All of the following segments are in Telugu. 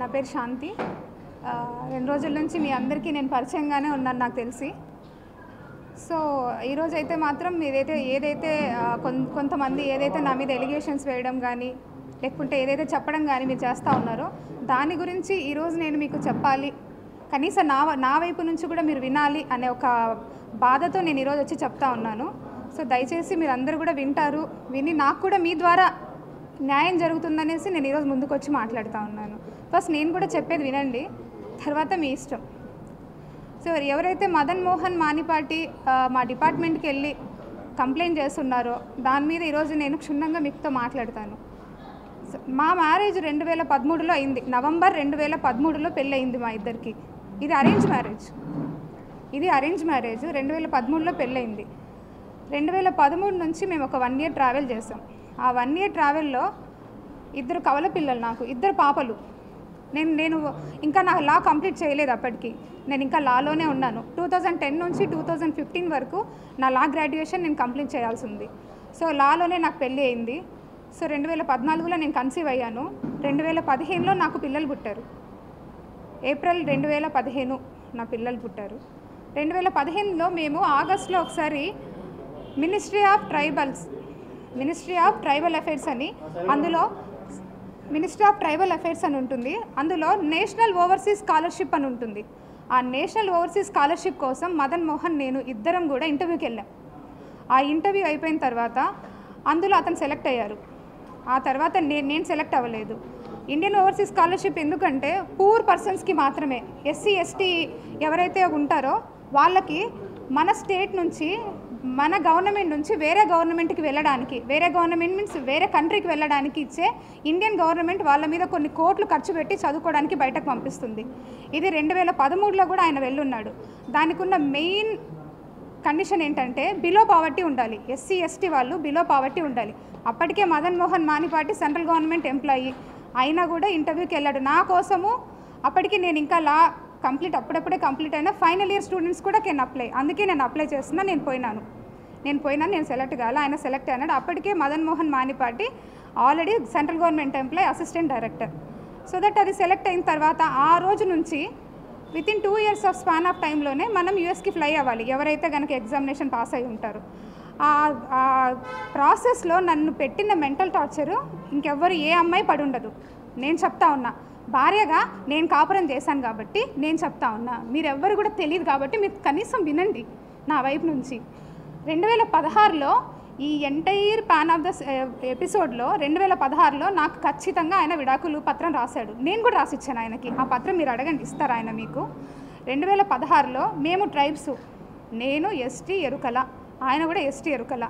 నా పేరు శాంతి. రెండు రోజుల నుంచి మీ అందరికీ నేను పరిచయంగానే ఉన్నాను నాకు తెలిసి. సో ఈరోజు అయితే మాత్రం మీదైతే ఏదైతే కొంతమంది ఏదైతే నా మీద ఎలిగేషన్స్ వేయడం కానీ లేకుంటే ఏదైతే చెప్పడం కానీ మీరు చేస్తూ ఉన్నారో దాని గురించి ఈరోజు నేను మీకు చెప్పాలి. కనీసం నా నా వైపు నుంచి కూడా మీరు వినాలి అనే ఒక బాధతో నేను ఈరోజు వచ్చి చెప్తా ఉన్నాను. సో దయచేసి మీరు అందరూ కూడా వింటారు. విని నాకు కూడా మీ ద్వారా న్యాయం జరుగుతుందనేసి నేను ఈరోజు ముందుకు వచ్చి మాట్లాడుతూ ఉన్నాను. ఫస్ట్ నేను కూడా చెప్పేది వినండి. తర్వాత మీ ఇష్టం. సో ఎవరైతే మదన్ మోహన్ మానిపాటి మా డిపార్ట్మెంట్కి వెళ్ళి కంప్లైంట్ చేస్తున్నారో దాని మీద ఈరోజు నేను క్షుణ్ణంగా మీతో మాట్లాడతాను. సో మా మ్యారేజ్ రెండు వేల పదమూడులో అయింది. నవంబర్ రెండు వేల పదమూడులో పెళ్ళి అయింది మా ఇద్దరికి. ఇది అరేంజ్ మ్యారేజ్. ఇది అరేంజ్ మ్యారేజ్. రెండు వేల పదమూడులో పెళ్ళయింది. రెండు వేల పదమూడు నుంచి మేము ఒక వన్ ఇయర్ ట్రావెల్ చేసాం ఆ వన్ ఇయర్ ట్రావెల్లో ఇద్దరు కవల పిల్లలు నాకు ఇద్దరు పాపలు. నేను నేను ఇంకా నా లా కంప్లీట్ చేయలేదు అప్పటికి. నేను ఇంకా లాలోనే ఉన్నాను. టూ థౌజండ్ టెన్ నుంచి టూ థౌజండ్ ఫిఫ్టీన్ వరకు నా లా గ్రాడ్యుయేషన్ నేను కంప్లీట్ చేయాల్సి ఉంది సో లాలోనే నాకు పెళ్ళి అయింది. సో రెండు వేల పద్నాలుగులో నేను కన్సీవ్ అయ్యాను. రెండు వేల పదిహేనులో నాకు పిల్లలు పుట్టారు. ఏప్రిల్ రెండు వేల పదిహేను నా పిల్లలు పుట్టారు. రెండు వేల పదిహేనులో మేము ఆగస్ట్లో ఒకసారి ministry of tribals ministry of tribal affairs అని అందులో మినిస్ట్రీ ఆఫ్ ట్రైబల్ అఫైర్స్ అని ఉంటుంది. అందులో నేషనల్ ఓవర్సీస్ స్కాలర్షిప్ అని ఉంటుంది. ఆ నేషనల్ ఓవర్సీస్ స్కాలర్షిప్ కోసం మదన్ మోహన్ నేను ఇద్దరం కూడా ఇంటర్వ్యూకి వెళ్ళాం. ఆ ఇంటర్వ్యూ అయిపోయిన తర్వాత అందులో అతను సెలెక్ట్ అయ్యారు. ఆ తర్వాత నేను నేను సెలెక్ట్ అవ్వలేదు. ఇండియన్ ఓవర్సీస్ స్కాలర్షిప్ ఎందుకంటే పూర్ పర్సన్స్కి మాత్రమే ఎస్సీ ఎస్టీ ఎవరైతే ఉంటారో వాళ్ళకి మన స్టేట్ నుంచి మన గవర్నమెంట్ నుంచి వేరే గవర్నమెంట్కి వెళ్ళడానికి వేరే గవర్నమెంట్ మీన్స్ వేరే కంట్రీకి వెళ్ళడానికి ఇచ్చే ఇండియన్ గవర్నమెంట్ వాళ్ళ మీద కొన్ని కోట్లు ఖర్చు పెట్టి చదువుకోవడానికి బయటకు పంపిస్తుంది. ఇది రెండు వేల పదమూడులో కూడా ఆయన వెళ్ళున్నాడు. దానికి ఉన్న మెయిన్ కండిషన్ ఏంటంటే బిలో పావర్టీ ఉండాలి. ఎస్సీ ఎస్టీ వాళ్ళు బిలో పావర్టీ ఉండాలి. అప్పటికే Madan Mohan Manipati central government employee అయినా కూడా ఇంటర్వ్యూకి వెళ్ళాడు. నా కోసము అప్పటికి నేను ఇంకా లా కంప్లీట్ అప్పుడప్పుడే కంప్లీట్ అయినా ఫైనల్ ఇయర్ స్టూడెంట్స్ కూడా కెన్ అప్లై. అందుకే నేను అప్లై చేస్తున్నా నేను పోయినాను. నేను పోయినాను నేను సెలెక్ట్ కాలే ఆయన సెలెక్ట్ అయినాడు. అప్పటికే Madan Mohan Manipati already central government employee assistant director. So that అది సెలెక్ట్ అయిన తర్వాత ఆ రోజు నుంచి with in two years of span of టైంలోనే మనం యూఎస్కి ఫ్లై అవ్వాలి. ఎవరైతే కనుక ఎగ్జామినేషన్ పాస్ అయి ఉంటారో. ఆ ఆ ప్రాసెస్లో నన్ను పెట్టిన మెంటల్ టార్చరు ఇంకెవ్వరు ఏ అమ్మాయి పడి ఉండదు నేను చెప్తా ఉన్నా. భార్యగా నేను కాపురం చేశాను కాబట్టి నేను చెప్తా ఉన్నా. మీరెవ్వరు కూడా తెలియదు కాబట్టి మీరు కనీసం వినండి నా వైపు నుంచి. రెండు వేల పదహారులో ఈ ఎంటైర్ పాన్ ఆఫ్ ద ఎపిసోడ్లో రెండు వేల పదహారులో నాకు ఖచ్చితంగా ఆయన విడాకులు పత్రం రాశాడు. నేను కూడా రాసిచ్చాను ఆయనకి. ఆ పత్రం మీరు అడగండి ఇస్తారు ఆయన మీకు? రెండు వేల పదహారులో మేము ట్రైబ్స్ నేను ఎస్టీ ఎరుకల ఆయన కూడా ఎస్టీ ఎరుకల.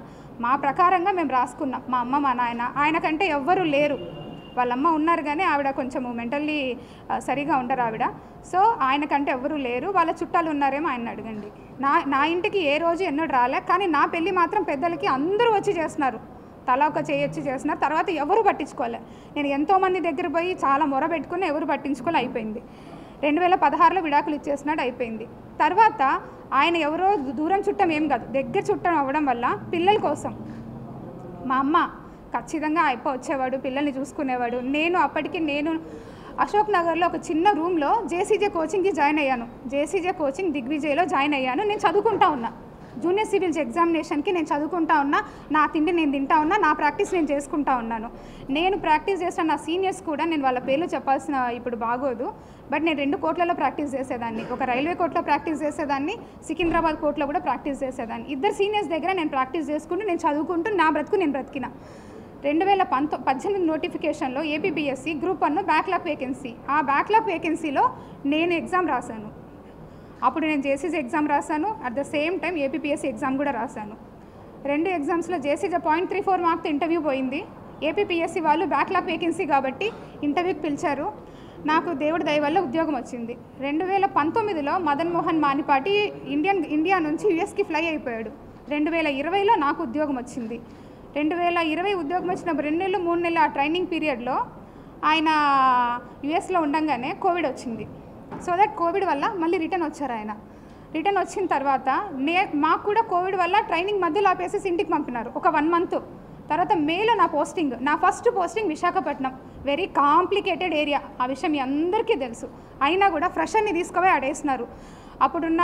మా ప్రకారంగా మేము రాసుకున్నాం. మా అమ్మ మా నాయన ఆయనకంటే ఎవ్వరూ లేరు. వాళ్ళమ్మ ఉన్నారు కానీ ఆవిడ కొంచెము మెంటల్లీ సరిగా ఉండరు ఆవిడ. సో ఆయనకంటే ఎవరూ లేరు. వాళ్ళ చుట్టాలు ఉన్నారేమో ఆయన అడగండి. నా నా ఇంటికి ఏ రోజు ఎన్నడూ రాలే. కానీ నా పెళ్ళి మాత్రం పెద్దలకి అందరూ వచ్చి చేస్తున్నారు. తలా ఒక చేయొచ్చి చేస్తున్నారు. తర్వాత ఎవరు పట్టించుకోలే. నేను ఎంతోమంది దగ్గర పోయి చాలా మొర పెట్టుకుని ఎవరు పట్టించుకోలే అయిపోయింది. రెండు వేల పదహారులో విడాకులు ఇచ్చేసినాడు అయిపోయింది. తర్వాత ఆయన ఎవరో దూరం చుట్టం ఏం కాదు దగ్గర చుట్టం అవ్వడం వల్ల పిల్లల కోసం మా అమ్మ ఖచ్చితంగా అయిపో వచ్చేవాడు పిల్లల్ని చూసుకునేవాడు. నేను అప్పటికి నేను అశోక్ నగర్లో ఒక చిన్న రూమ్లో జేసీజే కోచింగ్కి జాయిన్ అయ్యాను. జేసీజే కోచింగ్ దిగ్విజయ్లో జాయిన్ అయ్యాను. నేను చదువుకుంటా ఉన్నా. జూనియర్ సివిల్స్ ఎగ్జామినేషన్కి నేను చదువుకుంటా ఉన్నా. నా తిండి నేను తింటా ఉన్నా. నా ప్రాక్టీస్ నేను చేసుకుంటా ఉన్నాను. నేను ప్రాక్టీస్ చేసిన నా సీనియర్స్ కూడా నేను వాళ్ళ పేర్లు చెప్పాల్సిన ఇప్పుడు బాగోదు. బట్ నేను రెండు కోట్లలో ప్రాక్టీస్ చేసేదాన్ని. ఒక రైల్వే కోర్టులో ప్రాక్టీస్ చేసేదాన్ని. సికింద్రాబాద్ కోర్టులో కూడా ప్రాక్టీస్ చేసేదాన్ని. ఇద్దరు సీనియర్స్ దగ్గర నేను ప్రాక్టీస్ చేసుకుంటూ నేను చదువుకుంటూ నా బ్రతుకు నేను బ్రతికిన. రెండు వేల పంతొ పద్దెనిమిది నోటిఫికేషన్లో APPSC group one backlog vacancy. ఆ బ్యాక్లాగ్ వేకెన్సీలో నేను ఎగ్జామ్ రాశాను. అప్పుడు నేను జేసీజీ ఎగ్జామ్ రాశాను. At the same time APPSC exam కూడా రాశాను. రెండు ఎగ్జామ్స్లో జేసీజీ పాయింట్ త్రీ ఫోర్ మార్క్తో ఇంటర్వ్యూ పోయింది. ఏపీపీఎస్సీ వాళ్ళు బ్యాక్లాగ్ వేకెన్సీ కాబట్టి ఇంటర్వ్యూకి పిలిచారు. నాకు దేవుడి దయ వల్ల ఉద్యోగం వచ్చింది. రెండు వేల పంతొమ్మిదిలో మదన్ మోహన్ మానిపాటి ఇండియన్ ఇండియా నుంచి యుఎస్కి ఫ్లై అయిపోయాడు. రెండు వేల ఇరవైలో నాకు ఉద్యోగం వచ్చింది. రెండు వేల ఇరవై ఉద్యోగం వచ్చిన రెండు నెలలు మూడు నెలల ఆ ట్రైనింగ్ పీరియడ్లో ఆయన యుఎస్లో ఉండంగానే కోవిడ్ వచ్చింది. సో దట్ కోవిడ్ వల్ల మళ్ళీ రిటర్న్ వచ్చారు ఆయన. రిటర్న్ వచ్చిన తర్వాత నే మాకు కూడా కోవిడ్ వల్ల ట్రైనింగ్ మధ్యలో ఆపేసేసి ఇంటికి పంపినారు. ఒక వన్ మంత్. తర్వాత మేలో నా పోస్టింగ్ నా first posting Visakhapatnam. Very complicated area. ఆ విషయం మీ అందరికీ తెలుసు. అయినా కూడా ఫ్రెషర్ని తీసుకుపోయి ఆడేసినారు. అప్పుడున్న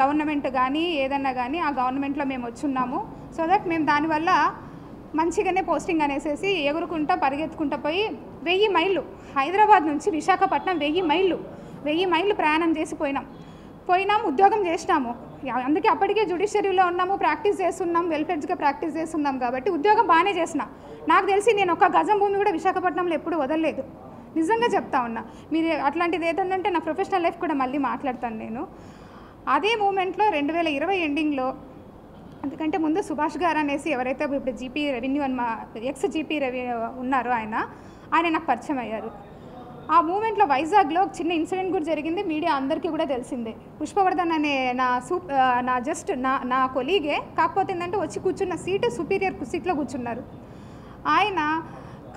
గవర్నమెంట్ కానీ ఏదన్నా కానీ ఆ గవర్నమెంట్లో మేము వచ్చున్నాము. సో దట్ మేము దానివల్ల మంచిగానే పోస్టింగ్ అనేసేసి ఎగురుకుంటా పరిగెత్తుకుంటా పోయి వెయ్యి మైళ్ళు హైదరాబాద్ నుంచి విశాఖపట్నం వెయ్యి మైళ్ళు వెయ్యి మైళ్ళు ప్రయాణం చేసి పోయినాం. పోయినాం ఉద్యోగం చేసినాము. అందుకే అప్పటికే జుడిషియరీలో ఉన్నాము ప్రాక్టీస్ చేస్తున్నాం వెల్ఫెడ్స్గా ప్రాక్టీస్ చేస్తున్నాం కాబట్టి ఉద్యోగం బాగానే చేసిన. నాకు తెలిసి నేను ఒక గజం భూమి కూడా విశాఖపట్నంలో ఎప్పుడు వదలలేదు. నిజంగా చెప్తా ఉన్నా. మీరు అట్లాంటిది ఏదన్నా ఉంటే నా ప్రొఫెషనల్ లైఫ్ కూడా మళ్ళీ మాట్లాడతాను నేను. అదే మూమెంట్లో రెండు వేల ఇరవై ఎండింగ్లో ఎందుకంటే ముందు సుభాష్ గారు అనేసి ఎవరైతే ఇప్పుడు జీపీ రెవెన్యూ అని మా ఎక్స్ జీపీ రెవెన్యూ ఉన్నారో ఆయన ఆయన నాకు పరిచయం అయ్యారు. ఆ మూమెంట్లో వైజాగ్లో ఒక చిన్న ఇన్సిడెంట్ కూడా జరిగింది. మీడియా అందరికీ కూడా తెలిసిందే. పుష్పవర్ధన్ అనే నా సూ నా జస్ట్ నా నా కొలీగే కాకపోతే ఏంటంటే వచ్చి కూర్చున్న సీటు సుపీరియర్ సీట్లో కూర్చున్నారు. ఆయన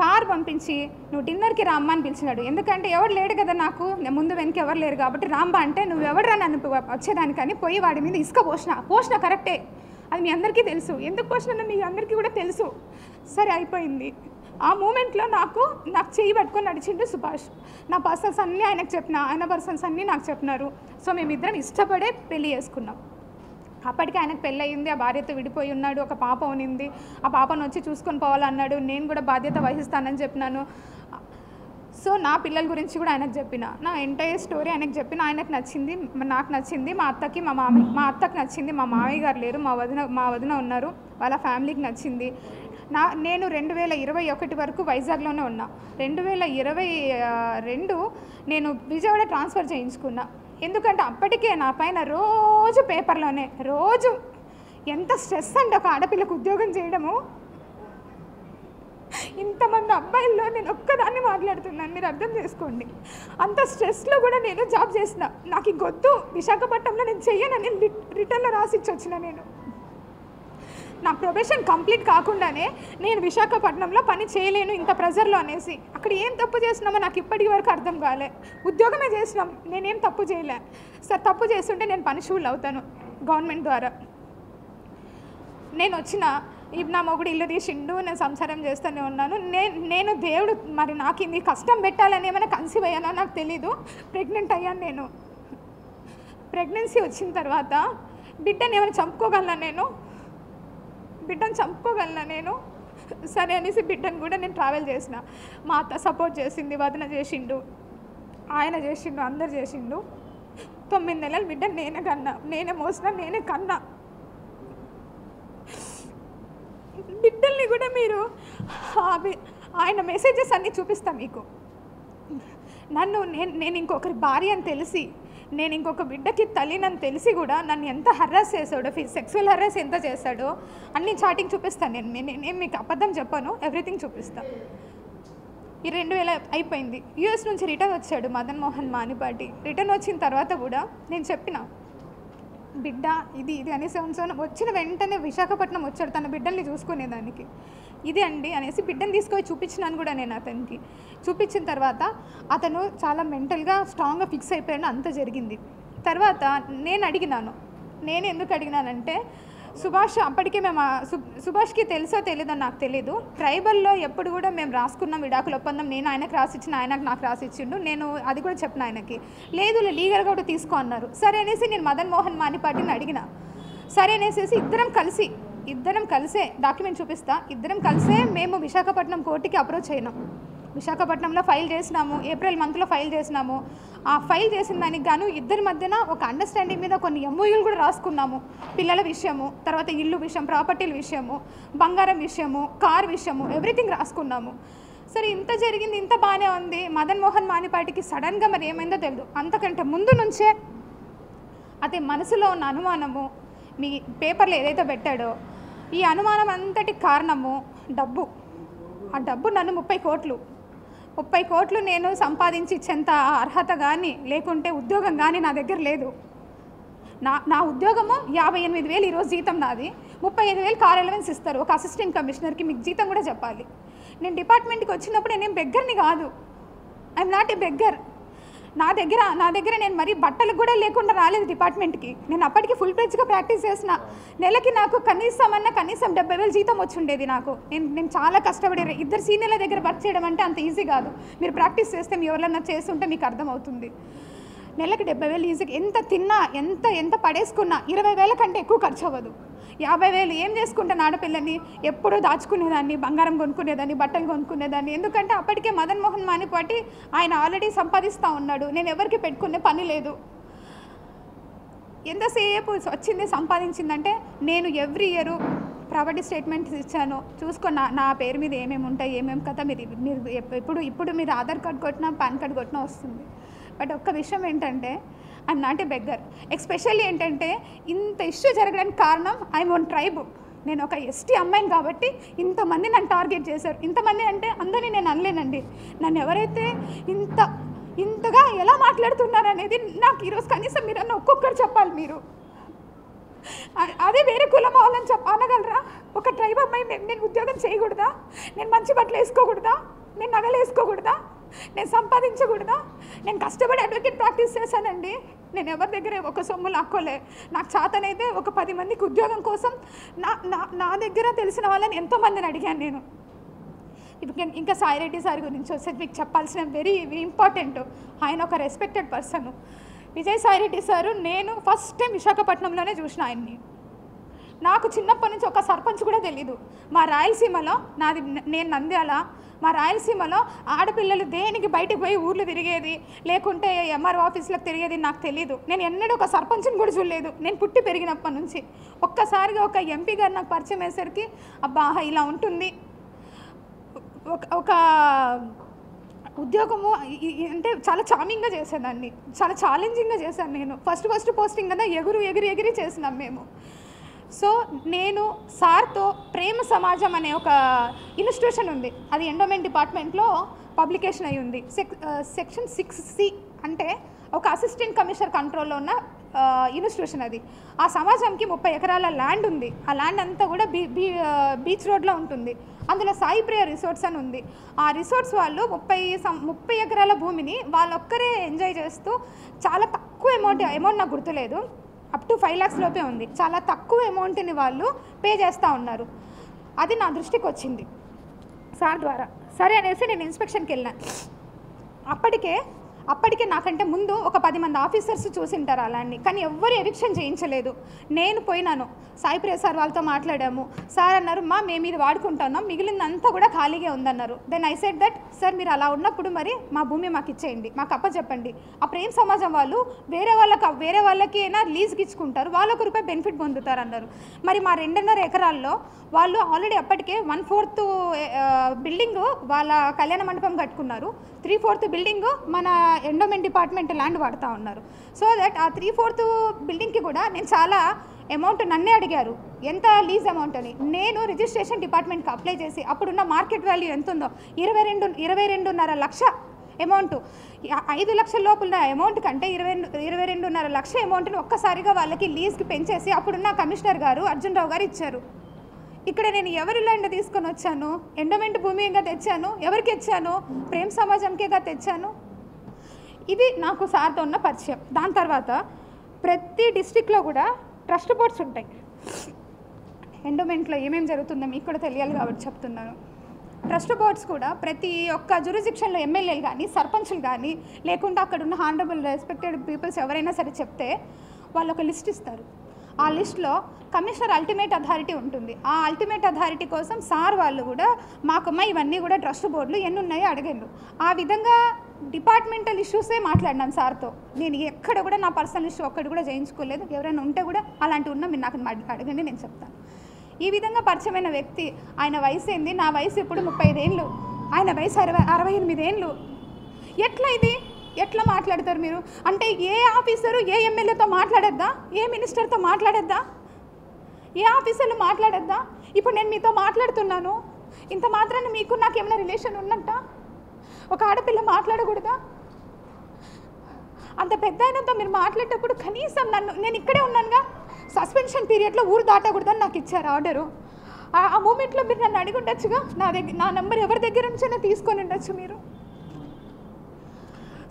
కార్ పంపించి నువ్వు డిన్నర్కి రామ్మా అని పిలిచినాడు. ఎందుకంటే ఎవరు లేడు కదా నాకు. నేను ముందు వెనక ఎవరు లేరు కాబట్టి రాంబా అంటే నువ్వు ఎవడరా నన్ను వచ్చేదానికని పోయి వాడి మీద ఇసుక పోసిన. పోసిన కరెక్టే. అది మీ అందరికీ తెలుసు. ఎందుకు అన్న మీ అందరికీ కూడా తెలుసు. సరే అయిపోయింది. ఆ మూమెంట్లో నాకు నాకు చేయి పట్టుకొని నడిచిండు సుభాష్. నా పర్సన్స్ అన్నీ ఆయనకు చెప్పిన ఆయన పర్సన్స్ అన్నీ నాకు చెప్పినారు. సో మేమిద్దరం ఇష్టపడే పెళ్ళి చేసుకున్నాం. అప్పటికే ఆయనకు పెళ్ళయింది ఆ భార్యతో విడిపోయి ఉన్నాడు ఒక పాప ఉనింది. ఆ పాపను వచ్చి చూసుకొని పోవాలన్నాడు. నేను కూడా బాధ్యత వహిస్తానని చెప్పినాను. సో నా పిల్లల గురించి కూడా ఆయనకు చెప్పిన. నా ఎంటైర్ స్టోరీ ఆయనకు చెప్పిన. ఆయనకు నచ్చింది నాకు నచ్చింది మా అత్తకి మా మామ మా అత్తకి నచ్చింది. మా మామయ్య గారు లేరు మా వదిన మా వదిన ఉన్నారు. వాళ్ళ ఫ్యామిలీకి నచ్చింది. నా నేను రెండు వేల ఇరవై ఒకటి వరకు వైజాగ్లోనే ఉన్నా. రెండు వేల ఇరవై రెండు నేను విజయవాడ ట్రాన్స్ఫర్ చేయించుకున్నా. ఎందుకంటే అప్పటికే నా పైన రోజు పేపర్లోనే రోజు ఎంత స్ట్రెస్ అంటే ఒక ఆడపిల్లకు ఉద్యోగం చేయడము ఇంతమంది అబ్బాయిల్లో నేను ఒక్కదాన్ని మాట్లాడుతున్నాను. మీరు అర్థం చేసుకోండి. అంత స్ట్రెస్లో కూడా నేను జాబ్ చేసిన. నాకు ఈ గొద్దు విశాఖపట్నంలో నేను చెయ్యనని రి- రిటర్న్లో రాసిచ్చి వచ్చిన నేను. నా ప్రొఫెషన్ కంప్లీట్ కాకుండానే నేను విశాఖపట్నంలో పని చేయలేను ఇంత ప్రెజర్లో అనేసి. అక్కడ ఏం తప్పు చేసినామో నాకు ఇప్పటి వరకు అర్థం కాలే. ఉద్యోగమే చేసినాం. నేనేం తప్పు చేయలే. సార్ తప్పు చేస్తుంటే నేను పనిషూల్ అవుతాను గవర్నమెంట్ ద్వారా. నేను వచ్చిన ఈ నా మొగుడు ఇల్లు తీసిండు నేను సంసారం చేస్తూనే ఉన్నాను. నేను నేను దేవుడు మరి నాకు ఇది కష్టం పెట్టాలని ఏమైనా కన్సీవ్ అయ్యానో? నాకు తెలీదు. ప్రెగ్నెంట్ అయ్యాను నేను. ప్రెగ్నెన్సీ వచ్చిన తర్వాత బిడ్డని ఏమైనా చంపుకోగలనా నేను? బిడ్డను చంపుకోగలనా నేను? సరే అనేసి బిడ్డను కూడా నేను ట్రావెల్ చేసిన. మా అత్త సపోర్ట్ చేసింది వదిన చేసిండు ఆయన చేసిండు అందరు చేసిండు. తొమ్మిది నెలలు బిడ్డ నేనే కన్నా నేనే మోసిన నేనే కన్నా. బిడ్డల్ని కూడా మీరు ఆయన మెసేజెస్ అన్నీ చూపిస్తా మీకు. నన్ను నేను నేను ఇంకొకరి భార్య అని తెలిసి నేను ఇంకొక బిడ్డకి తల్లినని తెలిసి కూడా నన్ను ఎంత హర్రాస్ చేశాడో సెక్సువల్ హర్రాస్ ఎంత చేశాడో అన్ని చాటింగ్ చూపిస్తాను నేను. నేను నేను మీకు అబద్ధం చెప్పాను ఎవ్రీథింగ్ చూపిస్తాను ఈ రెండు వేల అయిపోయింది. యూఎస్ నుంచి రిటర్న్ వచ్చాడు మదన్ మోహన్ మానిపాటి. రిటర్న్ వచ్చిన తర్వాత కూడా నేను చెప్పిన బిడ్డ ఇది ఇది అనేసి ఉంచాను వచ్చిన వెంటనే విశాఖపట్నం వచ్చాడు తన బిడ్డల్ని చూసుకునేదానికి. ఇది అండి అనేసి బిడ్డని తీసుకొని చూపించినాను కూడా నేను అతనికి. చూపించిన తర్వాత అతను చాలా మెంటల్గా స్ట్రాంగ్గా ఫిక్స్ అయిపోయాడు అంత జరిగింది. తర్వాత నేను అడిగినాను. నేను ఎందుకు అడిగినానంటే సుభాష్ అప్పటికే మేము సు సుభాష్కి తెలుసో తెలీదో నాకు తెలీదు. ట్రైబల్లో ఎప్పుడు కూడా మేము రాసుకున్నాం విడాకుల ఒప్పందం. నేను ఆయనకు రాసిచ్చిన ఆయనకు నాకు రాసిచ్చిండు. నేను అది కూడా చెప్పిన ఆయనకి. లేదు లీగల్గా కూడా తీసుకో అన్నారు. సరే అనేసి నేను మదన్ మోహన్ మానిపాటిని అడిగిన. సరే అనేసి ఇద్దరం కలిసి ఇద్దరం కలిసే డాక్యుమెంట్ చూపిస్తా. ఇద్దరం కలిసే మేము విశాఖపట్నం కోర్టుకి అప్రోచ్ అయినాం. విశాఖపట్నంలో ఫైల్ చేసినాము. ఏప్రిల్ మంత్లో ఫైల్ చేసినాము. ఫైల్ చేసిన దానికి గాను ఇద్దరి మధ్యన ఒక అండర్స్టాండింగ్ మీద కొన్ని ఎంఓయూలు కూడా రాసుకున్నాము. పిల్లల విషయము తర్వాత ఇల్లు విషయం ప్రాపర్టీల విషయము బంగారం విషయము కార్ విషయము ఎవ్రీథింగ్ రాసుకున్నాము. సరే ఇంత జరిగింది ఇంత బాగానే ఉంది. మదన్ మోహన్ మానిపాటికి సడన్గా మరి ఏమైందో తెలియదు అంతకంటే ముందు నుంచే అతని మనసులో ఉన్న అనుమానము మీ పేపర్లో ఏదైతే పెట్టాడో ఈ అనుమానం అంతటి కారణము డబ్బు. ఆ డబ్బు నన్ను ముప్పై కోట్లు. ముప్పై కోట్లు నేను సంపాదించి ఇచ్చేంత అర్హత కానీ లేకుంటే ఉద్యోగం కానీ నా దగ్గర లేదు. నా నా ఉద్యోగము యాభై ఎనిమిది వేలు ఈరోజు జీతం నాది. ముప్పై ఐదు వేలు కార్ అలవెన్స్ ఇస్తారు. ఒక అసిస్టెంట్ కమిషనర్కి మీకు జీతం కూడా చెప్పాలి. నేను డిపార్ట్మెంట్కి వచ్చినప్పుడు నేను బెగ్గర్ని కాదు. ఐఎమ్ నాట్ ఏ బెగ్గర్ నా దగ్గర నా దగ్గర నేను మరీ బట్టలు కూడా లేకుండా రాలేదు డిపార్ట్మెంట్కి. నేను అప్పటికి ఫుల్ ప్లేజ్గా ప్రాక్టీస్ చేసిన. నెలకి నాకు కనీసం అన్న కనీసం డెబ్బై వేలు జీతం వచ్చుండేది నాకు. నేను నేను చాలా కష్టపడే ఇద్దరు సీనియర్ల దగ్గర వర్క్ చేయడం అంటే అంత ఈజీ కాదు. మీరు ప్రాక్టీస్ చేస్తే మీ ఎవరైనా చేస్తుంటే మీకు అర్థమవుతుంది. నెలకి డెబ్బై వేలు ఈజీగా ఎంత తిన్నా ఎంత ఎంత పడేసుకున్నా ఇరవై వేల కంటే ఎక్కువ ఖర్చు అవ్వదు. యాభై వేలు ఏం చేసుకుంటాను ఆడపిల్లని? ఎప్పుడూ దాచుకునేదాన్ని బంగారం కొనుక్కునేదాన్ని బట్టలు కొనుక్కునేదాన్ని. ఎందుకంటే అప్పటికే మదన్ మోహన్ మానిపాటి ఆయన ఆల్రెడీ సంపాదిస్తూ ఉన్నాడు. నేను ఎవరికి పెట్టుకునే పని లేదు. ఎంతసేపు వచ్చింది సంపాదించిందంటే నేను ఎవ్రీ ఇయర్ ప్రాపర్టీ స్టేట్మెంట్స్ ఇచ్చాను. చూసుకో నా నా పేరు మీద ఏమేమి ఉంటాయి ఏమేమి కథ మీరు మీరు ఇప్పుడు ఇప్పుడు మీరు ఆధార్ కార్డ్ కొట్టినా పాన్ కార్డ్ కొట్టినా వస్తుంది. బట్ ఒక్క విషయం ఏంటంటే I'm not a beggar especially ఏంటంటే ఇంత ఇష్యూ జరగడానికి కారణం ఐఎమ్ వన్ ట్రైబ్ నేను ఒక ఎస్టీ అమ్మాయిని కాబట్టి ఇంతమంది నన్ను టార్గెట్ చేశారు. ఇంతమంది అంటే అందరినీ నేను అనలేనండి. నన్ను ఎవరైతే ఇంత ఇంతగా ఎలా మాట్లాడుతున్నారు అనేది నాకు ఈరోజు కనీసం మీరు అన్న ఒక్కొక్కరు చెప్పాలి మీరు. అదే వేరే కులం అవ్వాలని చెప్ప అనగలరా? ఒక ట్రైబ్ అమ్మాయి నేను నేను ఉద్యోగం చేయకూడదా? నేను మంచి బట్టలు వేసుకోకూడదా? నేను నగలు వేసుకోకూడదా? నేను సంపాదించకూడదా? నేను కష్టపడి అడ్వకేట్ ప్రాక్టీస్ చేశానండి. నేను ఎవరి దగ్గర ఒక సొమ్ము లాక్కోలే. నాకు చేతనైతే ఒక పది మందికి ఉద్యోగం కోసం నా నా నా దగ్గర తెలిసిన వాళ్ళని ఎంతోమందిని అడిగాను నేను. ఇప్పుడు ఇంకా- సాయి రెడ్డి సార్ గురించి వస్తే మీకు చెప్పాల్సిన వెరీ వెరీ ఇంపార్టెంట్ ఆయన ఒక respected person Vijay Sai Reddy sir నేను ఫస్ట్ టైం విశాఖపట్నంలోనే చూసిన ఆయన్ని. నాకు చిన్నప్పటి నుంచి ఒక సర్పంచ్ కూడా తెలీదు. మా రాయలసీమలో నాది నేను నంద్యాల. మా రాయలసీమలో ఆడపిల్లలు దేనికి బయటికి పోయి ఊర్లు తిరిగేది? లేకుంటే ఎంఆర్ఓ ఆఫీసులకు తిరిగేది నాకు తెలియదు నేను ఎన్నడూ ఒక సర్పంచ్ని కూడా చూడలేదు. నేను పుట్టి పెరిగినప్పటి నుంచి. ఒక్కసారిగా ఒక ఎంపీ గారు నాకు పరిచయం అయ్యేసరికి అబ్బా ఇలా ఉంటుంది. ఒక ఒక ఉద్యోగము అంటే చాలా చామింగ్గా చేసేదాన్ని. చాలా ఛాలెంజింగ్గా చేశాను నేను. ఫస్ట్ ఫస్ట్ పోస్టింగ్ కదా ఎగురు ఎగిరి ఎగిరి చేసినాం మేము. సో నేను సార్తో ప్రేమ సమాజం అనే ఒక ఇన్స్టిట్యూషన్ ఉంది. అది ఎండోమెంట్ డిపార్ట్మెంట్లో పబ్లికేషన్ అయి ఉంది. సెక్ సెక్షన్ సిక్స్ సి అంటే ఒక అసిస్టెంట్ కమిషనర్ కంట్రోల్లో ఉన్న ఇన్స్టిట్యూషన్ అది. ఆ సమాజంకి ముప్పై ఎకరాల ల్యాండ్ ఉంది. ఆ ల్యాండ్ అంతా కూడా బీ బీ బీచ్ రోడ్లో ఉంటుంది. అందులో సాయి ప్రియ రిసార్ట్స్ అని ఉంది. ఆ రిసార్ట్స్ వాళ్ళు ముప్పై ముప్పై ఎకరాల భూమిని వాళ్ళొక్కరే ఎంజాయ్ చేస్తూ చాలా తక్కువ అమౌంట్ అమౌంట్ నాకు గుర్తులేదు. అప్ టు ఫైవ్ ల్యాక్స్ లోపే ఉంది. చాలా తక్కువ అమౌంట్ని వాళ్ళు పే చేస్తూ ఉన్నారు. అది నా దృష్టికి వచ్చింది. సార్ ద్వారా. సరే అనేసి నేను ఇన్స్పెక్షన్కి వెళ్ళాను. అప్పటికే అప్పటికే నాకంటే ముందు ఒక పది మంది ఆఫీసర్స్ చూసింటారు అలాన్ని కానీ ఎవ్వరు ఎవిక్షన్ చేయించలేదు. నేను పోయినాను. సాయి ప్రియ సార్ వాళ్ళతో మాట్లాడాము. సార్ అన్నారు మా మేము ఇది వాడుకుంటున్నాం. మిగిలిందంతా కూడా ఖాళీగా ఉందన్నారు. Then I said that sir మీరు అలా ఉన్నప్పుడు మరి మా భూమి మాకు ఇచ్చేయండి. మాకు అప్పచెప్పండి. ఆ ప్రేమ సమాజం వాళ్ళు? వేరే వాళ్ళకి వేరే వాళ్ళకి అయినా లీజ్కి ఇచ్చుకుంటారు వాళ్ళు ఒక రూపాయి బెనిఫిట్ పొందుతారు అన్నారు మరి మా రెండున్నర ఎకరాల్లో వాళ్ళు ఆల్రెడీ అప్పటికే వన్ ఫోర్త్ బిల్డింగ్ వాళ్ళ కళ్యాణ మండపం కట్టుకున్నారు. త్రీ ఫోర్త్ బిల్డింగ్ మన ఎండోమెంట్ డిపార్ట్మెంట్ ల్యాండ్ వాడుతూ ఉన్నారు. సో దట్ ఆ త్రీ ఫోర్త్ బిల్డింగ్కి కూడా నేను చాలా అమౌంట్ నన్నే అడిగారు. ఎంత లీజ్ అమౌంట్ అని? నేను రిజిస్ట్రేషన్ డిపార్ట్మెంట్కి అప్లై చేసి అప్పుడున్న మార్కెట్ వాల్యూ ఎంత ఉందో ఇరవై రెండు ఇరవై రెండున్నర లక్ష అమౌంట్ ఐదు లక్షల లోపల అమౌంట్ కంటే ఇరవై ఇరవై రెండున్నర లక్ష అమౌంట్ని ఒక్కసారిగా వాళ్ళకి లీజ్కి పెంచేసి అప్పుడున్న కమిషనర్ గారు అర్జున్ రావు గారు ఇచ్చారు. ఇక్కడ నేను ఎవరి ల్యాండ్ తీసుకొని వచ్చాను? ఎండోమెంట్ భూమిగా తెచ్చాను? ఎవరికి ఇచ్చాను? ప్రేమ్ సమాజంకేగా తెచ్చాను? ఇది నాకు సార్తో ఉన్న పరిచయం. దాని తర్వాత ప్రతి డిస్టిక్లో కూడా ట్రస్ట్ బోర్డ్స్ ఉంటాయి. ఎండోమెంట్లో ఏమేమి జరుగుతుందో మీకు కూడా తెలియాలి కాబట్టి చెప్తున్నాను. ట్రస్ట్ బోర్డ్స్ కూడా ప్రతి ఒక్క జురిజిక్షన్లో ఎమ్మెల్యేలు కానీ సర్పంచ్లు కానీ లేకుంటే అక్కడ ఉన్న హానరబుల్ రెస్పెక్టెడ్ పీపుల్స్ ఎవరైనా సరే చెప్తే వాళ్ళు ఒక లిస్ట్ ఇస్తారు. ఆ లిస్ట్లో కమిషనర్ అల్టిమేట్ అథారిటీ ఉంటుంది. ఆ అల్టిమేట్ అథారిటీ కోసం సార్ వాళ్ళు కూడా మాకమ్మ ఇవన్నీ కూడా ట్రస్ట్ బోర్డులు ఎన్ని ఉన్నాయో అడిగారు ఆ విధంగా డిపార్ట్మెంటల్ ఇష్యూసే మాట్లాడినాను సార్తో. నేను ఎక్కడ కూడా నా పర్సనల్ ఇష్యూ ఒక్కటి కూడా చేయించుకోలేదు. ఎవరైనా ఉంటే కూడా అలాంటి ఉన్నా మీరు నాకు అడగండి నేను చెప్తాను. ఈ విధంగా పరిచయమైన వ్యక్తి ఆయన వయసు ఏంది? నా వయసు ఇప్పుడు ముప్పై ఐదేళ్ళు ఆయన వయసు అరవై అరవై ఎనిమిది ఏళ్ళు. ఎట్లా ఇది? ఎట్లా మాట్లాడతారు మీరు? అంటే ఏ ఆఫీసరు ఏ ఎమ్మెల్యేతో మాట్లాడొద్దా? ఏ మినిస్టర్తో మాట్లాడొద్దా? ఏ ఆఫీసర్లు మాట్లాడొద్దా? ఇప్పుడు నేను మీతో మాట్లాడుతున్నాను. ఇంత మాత్రాన్ని మీకు నాకు ఏమైనా రిలేషన్ ఉన్నట్టా? ఒక ఆడపిల్ల మాట్లాడకూడదా? అంత పెద్ద ఆయనతో మీరు మాట్లాడేటప్పుడు కనీసం నన్ను నేను ఇక్కడే ఉన్నానుగా. సస్పెన్షన్ పీరియడ్లో ఊరు దాటకూడదని నాకు ఇచ్చారు ఆర్డరు. ఆ- మూమెంట్లో మీరు నన్ను అడిగి ఉండొచ్చుగా? నా దగ్గర నా నెంబర్ ఎవరి దగ్గర నుంచైనా తీసుకొని ఉండొచ్చు మీరు.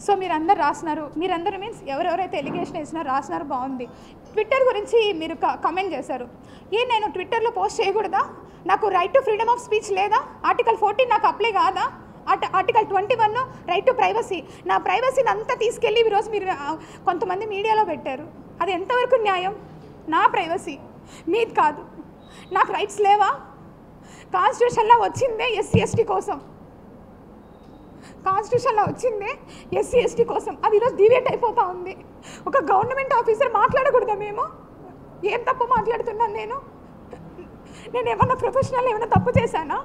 సో మీరు అందరు రాసినారు. మీరందరూ మీన్స్ ఎవరెవరైతే ఎలిగేషన్ వేసినారో రాసినారు బాగుంది. ట్విట్టర్ గురించి మీరు కమెంట్ చేశారు. ఏ నేను ట్విట్టర్లో పోస్ట్ చేయకూడదా? నాకు right to freedom of speech లేదా? ఆర్టికల్ ఫోర్టీన్ నాకు అప్లై కాదా? At article twenty one right to privacy నా ప్రైవసీని అంతా తీసుకెళ్ళి ఈరోజు మీరు కొంతమంది మీడియాలో పెట్టారు. అది ఎంతవరకు న్యాయం? నా ప్రైవసీ మీది కాదు. నాకు రైట్స్ లేవా? కాన్స్టిట్యూషన్లో వచ్చిందే ఎస్సీ ఎస్టీ కోసం. కాన్స్టిట్యూషన్లో వచ్చిందే ఎస్సీ ఎస్టీ కోసం. అది ఈరోజు డివేట్ అయిపోతూ ఉంది. ఒక గవర్నమెంట్ ఆఫీసర్ మాట్లాడకూడదా మేము? ఏం తప్పు మాట్లాడుతున్నాను నేను? నేను ఏమన్నా ప్రొఫెషనల్ ఏమైనా తప్పు చేశానా?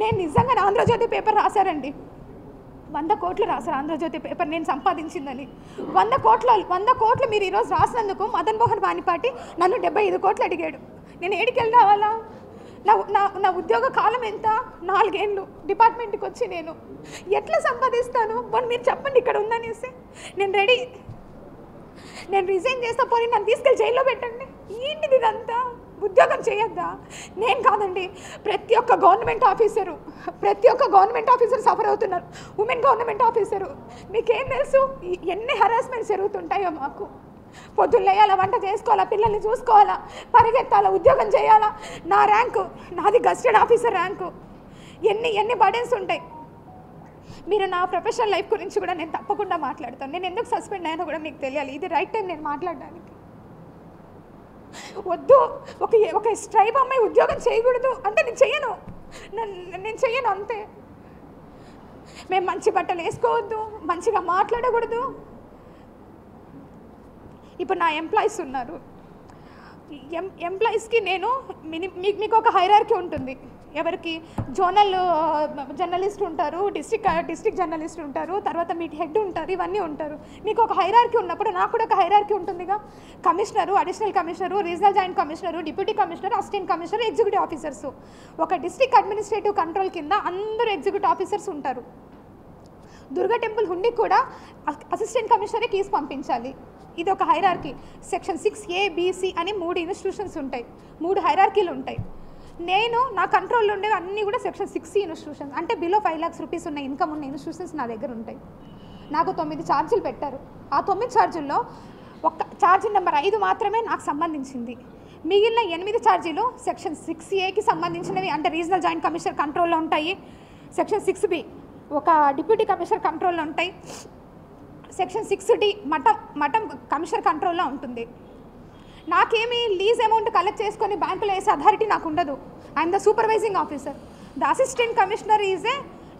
నేను నిజంగా ఆంధ్రజ్యోతి పేపర్ రాశారండి. వంద కోట్లు రాశారు ఆంధ్రజ్యోతి పేపర్ నేను సంపాదించిందని. వంద కోట్ల వంద కోట్లు మీరు ఈరోజు రాసినందుకు మదన్ మోహన్ వాణిపాటి నన్ను డెబ్బై ఐదు కోట్లు అడిగాడు. నేను ఏడికి వెళ్ళి రావాలా నా నా నా ఉద్యోగ కాలం ఎంత? నాలుగేళ్ళు డిపార్ట్మెంట్కి వచ్చి నేను. ఎట్లా సంపాదిస్తాను? మరి మీరు చెప్పండి ఇక్కడ ఉందనేసి. నేను రెడీ. నేను రిజైన్ చేస్తా పోనీ నన్ను తీసుకెళ్ళి జైల్లో పెట్టండి. ఏంటిది ఇదంతా? ఉద్యోగం చేయొద్దా? నేను కాదండి. ప్రతి ఒక్క గవర్నమెంట్ ఆఫీసరు ప్రతి ఒక్క గవర్నమెంట్ ఆఫీసర్ సఫర్ అవుతున్నారు. ఉమెన్ గవర్నమెంట్ ఆఫీసరు మీకేం తెలుసు? ఎన్ని హరాస్మెంట్స్ జరుగుతుంటాయో మాకు. పొద్దున్న లేయాలా వంట చేసుకోవాలా పిల్లల్ని చూసుకోవాలా పరిగెత్తాలా ఉద్యోగం చేయాలా? నా ర్యాంకు నాది గస్టెడ్ ఆఫీసర్ ర్యాంకు ఎన్ని ఎన్ని బర్డెన్స్ ఉంటాయి. మీరు నా ప్రొఫెషనల్ లైఫ్ గురించి కూడా నేను తప్పకుండా మాట్లాడతాను. నేను ఎందుకు సస్పెండ్ అయినా కూడా మీకు తెలియాలి. ఇది రైట్ టైం నేను మాట్లాడడానికి. వద్దు. ఒక ఒక స్ట్రైప్ అమ్మాయి ఉద్యోగం చేయకూడదు. అంటే నేను చెయ్యను. నేను చెయ్యను అంతే. మేము మంచి బట్టలు వేసుకోవద్దు. మంచిగా మాట్లాడకూడదు. ఇప్పుడు నా ఎంప్లాయీస్ ఉన్నారు. ఎం ఎంప్లాయీస్కి నేను మిని మీకు మీకు ఒక హైరార్కీ ఉంటుంది. ఎవరికి? జోనల్ జర్నలిస్ట్ ఉంటారు డిస్టిక్ డిస్టిక్ జర్నలిస్ట్ ఉంటారు తర్వాత మీ హెడ్ ఉంటారు ఇవన్నీ ఉంటారు. మీకు ఒక హైరార్కీ ఉన్నప్పుడు నాకు కూడా ఒక హైరార్కీ ఉంటుందిగా. Commissioner additional commissioner regional joint commissioner deputy commissioner assistant commissioner executive officers. ఒక డిస్టిక్ అడ్మినిస్ట్రేటివ్ కంట్రోల్ కింద అందరూ ఎగ్జిక్యూటివ్ ఆఫీసర్స్ ఉంటారు. దుర్గా టెంపుల్ హుండి కూడా అసిస్టెంట్ కమిషనరే కేసు పంపించాలి. ఇది ఒక hierarchy section six A B C అని మూడు ఇన్స్టిట్యూషన్స్ ఉంటాయి. మూడు హైరార్కీలు ఉంటాయి. నేను నా కంట్రోల్లో ఉండేవి అన్నీ కూడా సెక్షన్ సిక్స్ ఇన్స్టిట్యూషన్స్ అంటే బిలో ఫైవ్ ల్యాక్స్ రూపీస్ ఉన్న ఇన్కమ్ ఉన్న ఇన్స్టిట్యూషన్స్ నా దగ్గర ఉంటాయి. నాకు తొమ్మిది ఛార్జీలు పెట్టారు. ఆ తొమ్మిది ఛార్జీల్లో ఒక్క ఛార్జీ నెంబర్ ఐదు మాత్రమే నాకు సంబంధించింది. మిగిలిన ఎనిమిది ఛార్జీలు సెక్షన్ సిక్స్ ఏకి సంబంధించినవి. అంటే రీజనల్ జాయింట్ కమిషనర్ కంట్రోల్లో ఉంటాయి. సెక్షన్ సిక్స్ బి ఒక డిప్యూటీ కమిషనర్ కంట్రోల్లో ఉంటాయి. సెక్షన్ సిక్స్ డి మఠం మఠం కమిషనర్ కంట్రోల్లో ఉంటుంది. నాకేమి లీజ్ అమౌంట్ కలెక్ట్ చేసుకొని బ్యాంకులో వేసే అథారిటీ నాకు ఉండదు. I'm the supervising officer. The assistant commissioner is a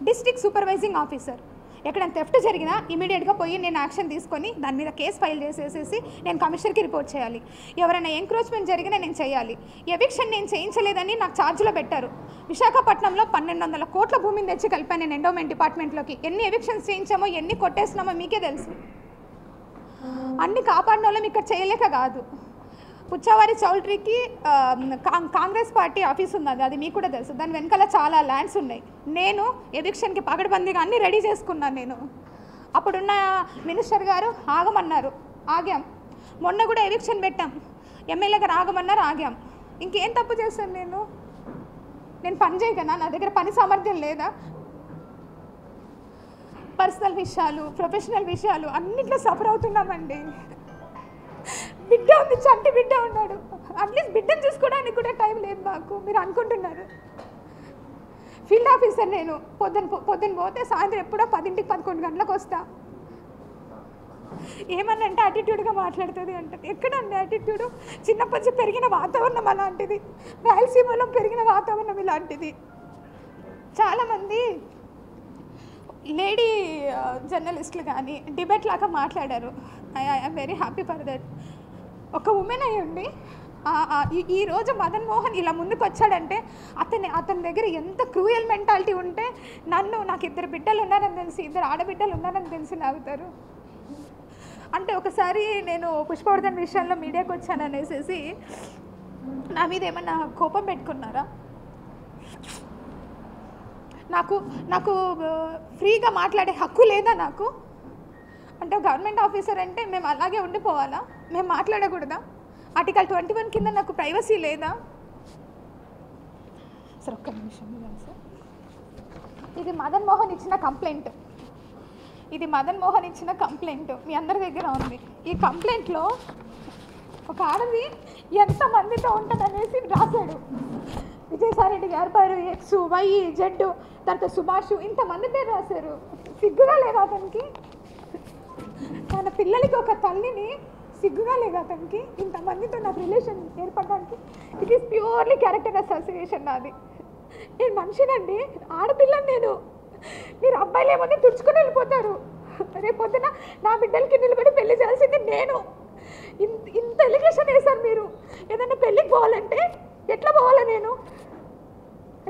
district supervising officer. ఎక్కడైనా థెఫ్ట్ జరిగినా ఇమీడియట్గా పోయి నేను యాక్షన్ తీసుకొని దాని మీద కేసు ఫైల్ చేసేసేసి నేను కమిషనర్కి రిపోర్ట్ చేయాలి. ఎవరైనా ఎంక్రోచ్మెంట్ జరిగినా నేను చేయాలి. ఎవిక్షన్ నేను చేయించలేదని నాకు ఛార్జ్లో పెట్టారు. విశాఖపట్నంలో పన్నెండు వందల కోట్ల భూమిని తెచ్చి కలిపాను నేను ఎండోమెంట్ డిపార్ట్మెంట్లోకి ఎన్ని ఎవిక్షన్స్ చేయించామో ఎన్ని కొట్టేసినామో మీకే తెలుసు. అన్ని కాపాడిన వాళ్ళం ఇక్కడ చేయలేక కాదు. పుచ్చవారి చౌల్ట్రీకి కాం- కాంగ్రెస్ పార్టీ ఆఫీస్ ఉన్నది. అది మీకు కూడా తెలుసు. దాని వెనకాల చాలా ల్యాండ్స్ ఉన్నాయి. నేను ఎవిక్షన్కి పగడబందీగా అన్నీ రెడీ చేసుకున్నాను నేను. అప్పుడున్న మినిస్టర్ గారు ఆగమన్నారు. ఆగాం. మొన్న కూడా ఎవిక్షన్ పెట్టాం. ఎమ్మెల్యే గారు ఆగమన్నారు ఆగాం. ఇంకేం తప్పు చేశాను నేను? నేను పని చేయగనా నా దగ్గర పని సామర్థ్యం లేదా? పర్సనల్ విషయాలు ప్రొఫెషనల్ విషయాలు అన్నిట్లో సఫర్ అవుతున్నామండి. బిడ్డ ఉంది చంటి బిడ్డ ఉన్నాడు. అట్లీస్ట్ బిడ్డను చూసుకోవడానికి కూడా టైం లేదు మాకు మీరు అనుకుంటున్నారు. ఫీల్డ్ ఆఫీసర్ నేను పొద్దున పో- పొద్దున పోతే సాయంత్రం ఎప్పుడో పదింటికి పదకొండు గంటలకు వస్తా. ఏమన్నా అంటే యాటిట్యూడ్గా మాట్లాడుతుంది అంటారు ఎక్కడండి యాటిట్యూడ్ చిన్నప్పటి నుంచి పెరిగిన వాతావరణం అలాంటిది. రాయలసీమలో పెరిగిన వాతావరణం ఇలాంటిది. చాలామంది లేడీ జర్నలిస్టులు కానీ డిబేట్ లాగా మాట్లాడారు. I I'm very happy for that ఒక ఉమెన్ అయి ఉండి ఈరోజు మదన్ మోహన్ ఇలా ముందుకు వచ్చాడంటే అతని అతని దగ్గర ఎంత క్రూయల్ మెంటాలిటీ ఉంటే నన్ను నాకు ఇద్దరు బిడ్డలు ఉన్నారని తెలిసి ఇద్దరు ఆడబిడ్డలు ఉన్నారని తెలిసి నవ్వుతారు. అంటే ఒకసారి నేను పుష్పవర్ధన్ విషయంలో మీడియాకి వచ్చాను అనేసి నా మీద ఏమన్నా కోపం పెట్టుకున్నారా? నాకు నాకు ఫ్రీగా మాట్లాడే హక్కు లేదా నాకు? అంటే గవర్నమెంట్ ఆఫీసర్ అంటే మేము అలాగే ఉండిపోవాలా? మేము మాట్లాడకూడదా? ఆర్టికల్ ట్వంటీ వన్ కింద నాకు ప్రైవసీ లేదా? సార్ ఒక్క నిమిషం సార్. ఇది మదన్ మోహన్ ఇచ్చిన కంప్లైంట్. ఇది మదన్ మోహన్ ఇచ్చిన కంప్లైంట్. మీ అందరి దగ్గర ఉంది. ఈ కంప్లైంట్లో ఒక ఆడది ఎంతమందితో ఉంటుందనేసి రాశాడు. విజయసాయిరెడ్డి గారు ఎక్స్ వై జెడ్ తర్వాత సుభాష్ ఇంతమంది పేరు రాశారు. సిగ్గుగా లేదు అతనికి? తన పిల్లలకి ఒక తల్లిని సిగ్గుగా లేదు అతనికి? ఇంతమందితో నాకు రిలేషన్ ఏర్పడడానికి? It is purely character association నాది. నేను మనిషినండి ఆడపిల్లని నేను. మీరు అబ్బాయిలు ఏమన్నా తుడుచుకుని వెళ్ళిపోతారు. రేపు పొద్దున నా బిడ్డలకి నిలబడి పెళ్ళి చేయాల్సింది నేను. ఇంత ఇంత ఎలిగేషన్ వేశారు మీరు. ఏదైనా పెళ్ళికి పోవాలంటే ఎట్లా పోవాలా నేను?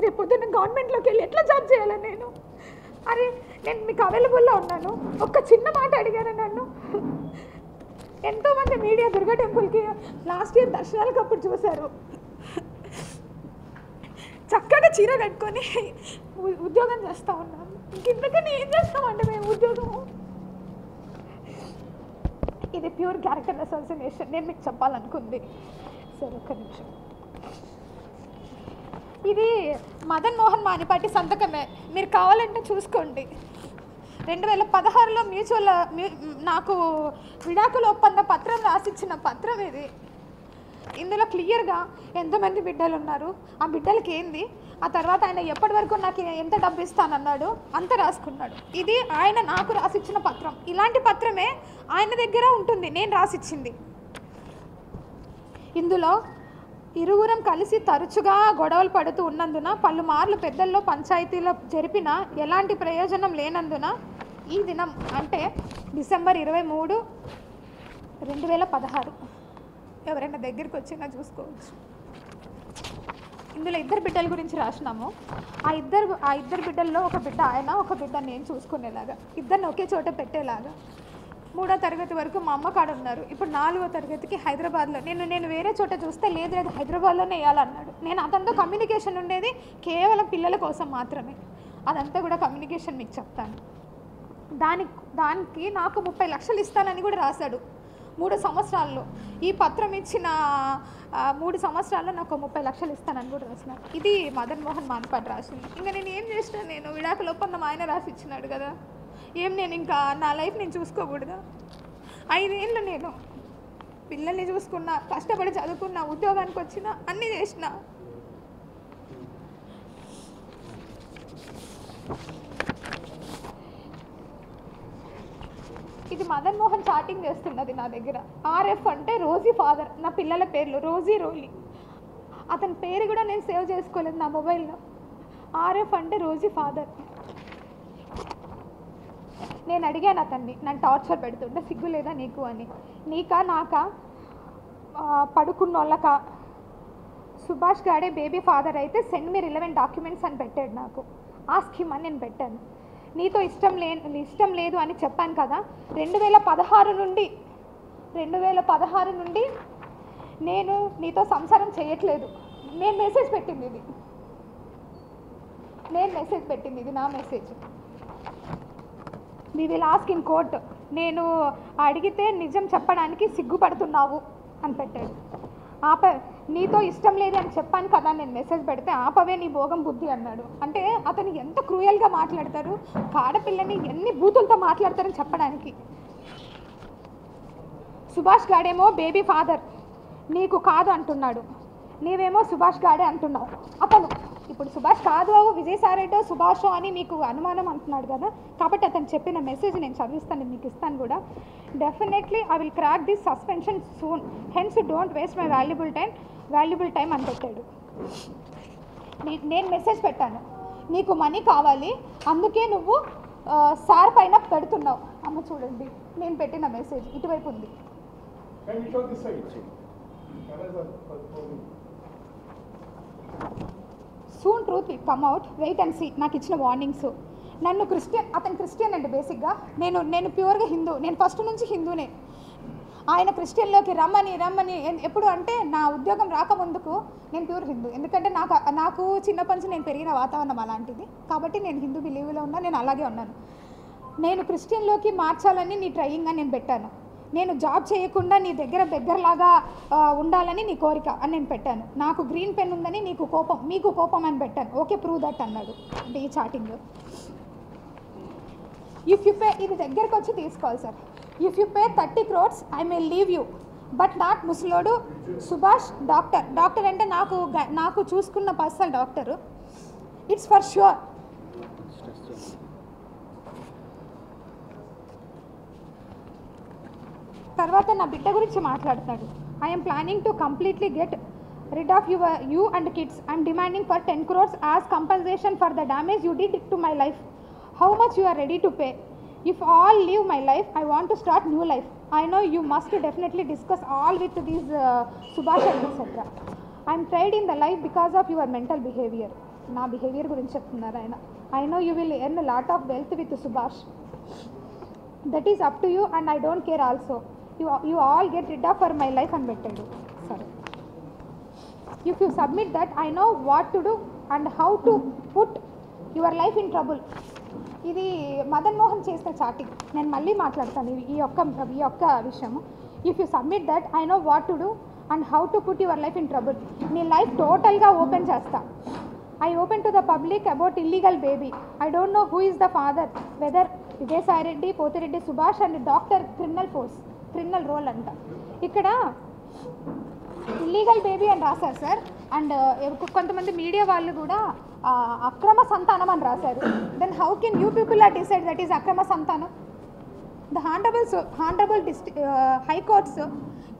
రేపు పొద్దున్న గవర్నమెంట్లోకి వెళ్ళి ఎట్లా జాబ్ చేయాలి నేను? అరే నేను మీకు అవైలబుల్లో ఉన్నాను. ఒక్క చిన్న మాట అడిగారు నన్ను? ఎంతోమంది మీడియా దుర్గా టెంపుల్కి లాస్ట్ ఇయర్ దర్శనాలకు అప్పుడు చూశారు. చక్కగా చీర కట్టుకొని ఉద్యోగం చేస్తూ ఉన్నాను. ఇంతకని ఏం చేస్తామండి మేము ఉద్యోగము ఇది ప్యూర్ క్యారెక్టర్ అసోసినేషన్ నేను మీకు చెప్పాలనుకుంది. సరే ఒక్క నిమిషం. ఇది మదన్ మోహన్ మానిపాటి సంతకమే. మీరు కావాలంటే చూసుకోండి. రెండు వేల పదహారులో మ్యూచువల్ నాకు విడాకుల ఒప్పంద పత్రం రాసిచ్చిన పత్రం ఇది. ఇందులో క్లియర్గా ఎంతమంది బిడ్డలు ఉన్నారు ఆ బిడ్డలకి ఏంది? ఆ తర్వాత ఆయన ఎప్పటి వరకు నాకు ఎంత డబ్బు ఇస్తానన్నాడు అంత రాసుకున్నాడు. ఇది ఆయన నాకు రాసిచ్చిన పత్రం. ఇలాంటి పత్రమే ఆయన దగ్గర ఉంటుంది. నేను రాసిచ్చింది. ఇందులో ఇరువురం కలిసి తరచుగా గొడవలు పడుతూ ఉన్నందున పలుమార్లు పెద్దల్లో పంచాయతీలో జరిపిన ఎలాంటి ప్రయోజనం లేనందున ఈ దినం అంటే డిసెంబర్ ఇరవై మూడు రెండు వేల పదహారు. ఎవరైనా దగ్గరికి వచ్చినా చూసుకోవచ్చు. ఇందులో ఇద్దరు బిడ్డల గురించి రాసినాము. ఆ ఇద్దరు ఆ ఇద్దరు బిడ్డల్లో ఒక బిడ్డ ఆయన ఒక బిడ్డ నేను చూసుకునేలాగా. ఇద్దరిని ఒకే చోట పెట్టేలాగా. మూడో తరగతి వరకు మా అమ్మ కాడ ఉన్నారు. ఇప్పుడు నాలుగో తరగతికి హైదరాబాద్లో. నేను నేను వేరే చోట చూస్తే లేదు లేదు హైదరాబాద్లోనే వేయాలన్నాడు. నేను అతనితో కమ్యూనికేషన్ ఉండేది కేవలం పిల్లల కోసం మాత్రమే. అదంతా కూడా కమ్యూనికేషన్ మీకు చెప్తాను. దానికి దానికి నాకు ముప్పై లక్షలు ఇస్తానని కూడా రాశాడు మూడు సంవత్సరాల్లో. ఈ పత్రం ఇచ్చిన మూడు సంవత్సరాల్లో నాకు ముప్పై లక్షలు ఇస్తానని కూడా రాసిన. ఇది మదన్ మోహన్ మాన్పాటి రాసింది. ఇంకా నేను ఏం చేసిన నేను విడాకుల ఒప్పందం ఆయన రాసి ఇచ్చినాడు కదా. ఏం నేను ఇంకా నా లైఫ్ నేను చూసుకోకూడదా? ఐదేళ్ళు నేను పిల్లల్ని చూసుకున్నా కష్టపడి చదువుకున్నా ఉద్యోగానికి వచ్చిన అన్నీ చేసిన. ఇది మదన్ మోహన్ చాటింగ్ చేస్తున్నది నా దగ్గర. ఆర్ఎఫ్ అంటే రోజీ ఫాదర్. నా పిల్లల పేర్లు రోజీ రోలీ. అతని పేరు కూడా నేను సేవ్ చేసుకోలేదు నా మొబైల్లో. ఆర్ఎఫ్ అంటే రోజీ ఫాదర్. నేను అడిగాను అతన్ని నన్ను టార్చర్ పెడుతుంటే సిగ్గు లేదా నీకు? అని. నీకా నాకా? పడుకున్న పడుకున్నోళ్ళకా? సుభాష్ గాడే బేబీ ఫాదర్ అయితే సెండ్ మీ రిలవెంట్ డాక్యుమెంట్స్ అని పెట్టాడు నాకు. ఆ స్కీమ్ అని నేను పెట్టాను. నీతో ఇష్టం లే ఇష్టం లేదు అని చెప్పాను కదా రెండు వేల పదహారు నుండి రెండు వేల పదహారు నుండి నేను నీతో సంసారం చేయట్లేదు. నేను మెసేజ్ పెట్టింది ఇది. నేను మెసేజ్ పెట్టింది ఇది నా message. We will ask in court నేను అడిగితే నిజం చెప్పడానికి సిగ్గుపడుతున్నావు అని పెట్టాడు. ఆప నీతో ఇష్టం లేదు అని చెప్పాను కదా నేను మెసేజ్ పెడితే ఆపవే నీ భోగం బుద్ధి అన్నాడు. అంటే అతను ఎంత క్రూయల్గా మాట్లాడతారు? కాడపిల్లని ఎన్ని బూతులతో మాట్లాడతారని చెప్పడానికి? సుభాష్ గాడేమో బేబీ ఫాదర్ నీకు కాదు అంటున్నాడు. నీవేమో సుభాష్ గాడే అంటున్నావు. అతను ఇప్పుడు సుభాష్ కాదు విజయసాయిరెడ్డో సుభాషో అని నీకు అనుమానం అంటున్నాడు కదా కాబట్టి అతను చెప్పిన మెసేజ్ నేను చదివిస్తాను మీకు ఇస్తాను కూడా. Definitely I will crack this suspension soon hence don't waste my valuable time valuable time అని పెట్టాడు. నేను మెసేజ్ పెట్టాను. నీకు మనీ కావాలి అందుకే నువ్వు సార్ పైన పెడుతున్నావు. అమ్మ చూడండి నేను పెట్టిన మెసేజ్ ఇటువైపు ఉంది. Can you show this side? Soon truth will come out wait and see నాకు ఇచ్చిన వార్నింగ్స్ నన్ను క్రిస్టియన్ అతను క్రిస్టియన్ అండి బేసిక్గా. నేను నేను ప్యూర్గా హిందూ. నేను ఫస్ట్ నుంచి హిందూనే. ఆయన క్రిస్టియన్లోకి రమ్మని రమ్మని. ఎప్పుడు అంటే నా ఉద్యోగం రాకముందుకు నేను ప్యూర్ హిందూ. ఎందుకంటే నాకు నాకు చిన్నప్పటి నుంచి నేను పెరిగిన వాతావరణం అలాంటిది. కాబట్టి నేను హిందూ బిలీవ్లో ఉన్నా నేను అలాగే ఉన్నాను. నేను క్రిస్టియన్లోకి మార్చాలని నీ ట్రయింగ్ అని నేను పెట్టాను. నేను జాబ్ చేయకుండా నీ దగ్గర దగ్గరలాగా ఉండాలని నీ కోరిక అని నేను పెట్టాను. నాకు గ్రీన్ పెన్ ఉందని నీకు కోపం మీకు కోపం అని పెట్టాను. ఓకే ప్రూవ్ దట్ అన్నాడు. అంటే ఈ చాటింగ్ ఇఫ్ యు పే ఇది దగ్గరకు వచ్చి తీసుకోవాలి sir. If you pay thirty crores I may leave you but not ముసలోడు సుభాష్ డాక్టర్. డాక్టర్ అంటే నాకు గ- నాకు చూసుకున్న personal doctor. It's for sure తర్వాత నా బిడ్డ గురించి మాట్లాడతాడు I'm planning to completely get rid of your you and kids I'm demanding for ten crores as compensation for the damage you did to my life how much you are ready to pay if all leave my life I want to start new life I know you must definitely discuss all with these Subhash and etcetera I'm tried in the life because of your mental behaviour నా బిహేవియర్ గురించి చెప్తున్నారు ఆయన. I know you will earn lot of wealth with Subhash that is up to you and I don't care also you you all get rid of for my life అని పెట్టాడు సరే if you submit that I know what to do and how to put your life in trouble ఇది మదన్ మోహన్ చేసిన చాటింగ్. నేను మళ్ళీ మాట్లాడతాను ఈ- యొక్క ఈ యొక్క విషయము. If you submit that I know what to do and how to put your life in trouble నీ లైఫ్ టోటల్గా ఓపెన్ చేస్తా. I open to the public about illegal baby I don't know who is the father whether Vijayasai Reddy Pothireddy Subhash and doctor criminal force criminal role అంట. ఇక్కడ ఇల్లీగల్ బేబీ అని రాశారు సార్. అండ్ కొంతమంది మీడియా వాళ్ళు కూడా అక్రమ సంతానం అని రాశారు. Then how can you people are decide that is అక్రమ సంతానం? The honorable honourable district high courts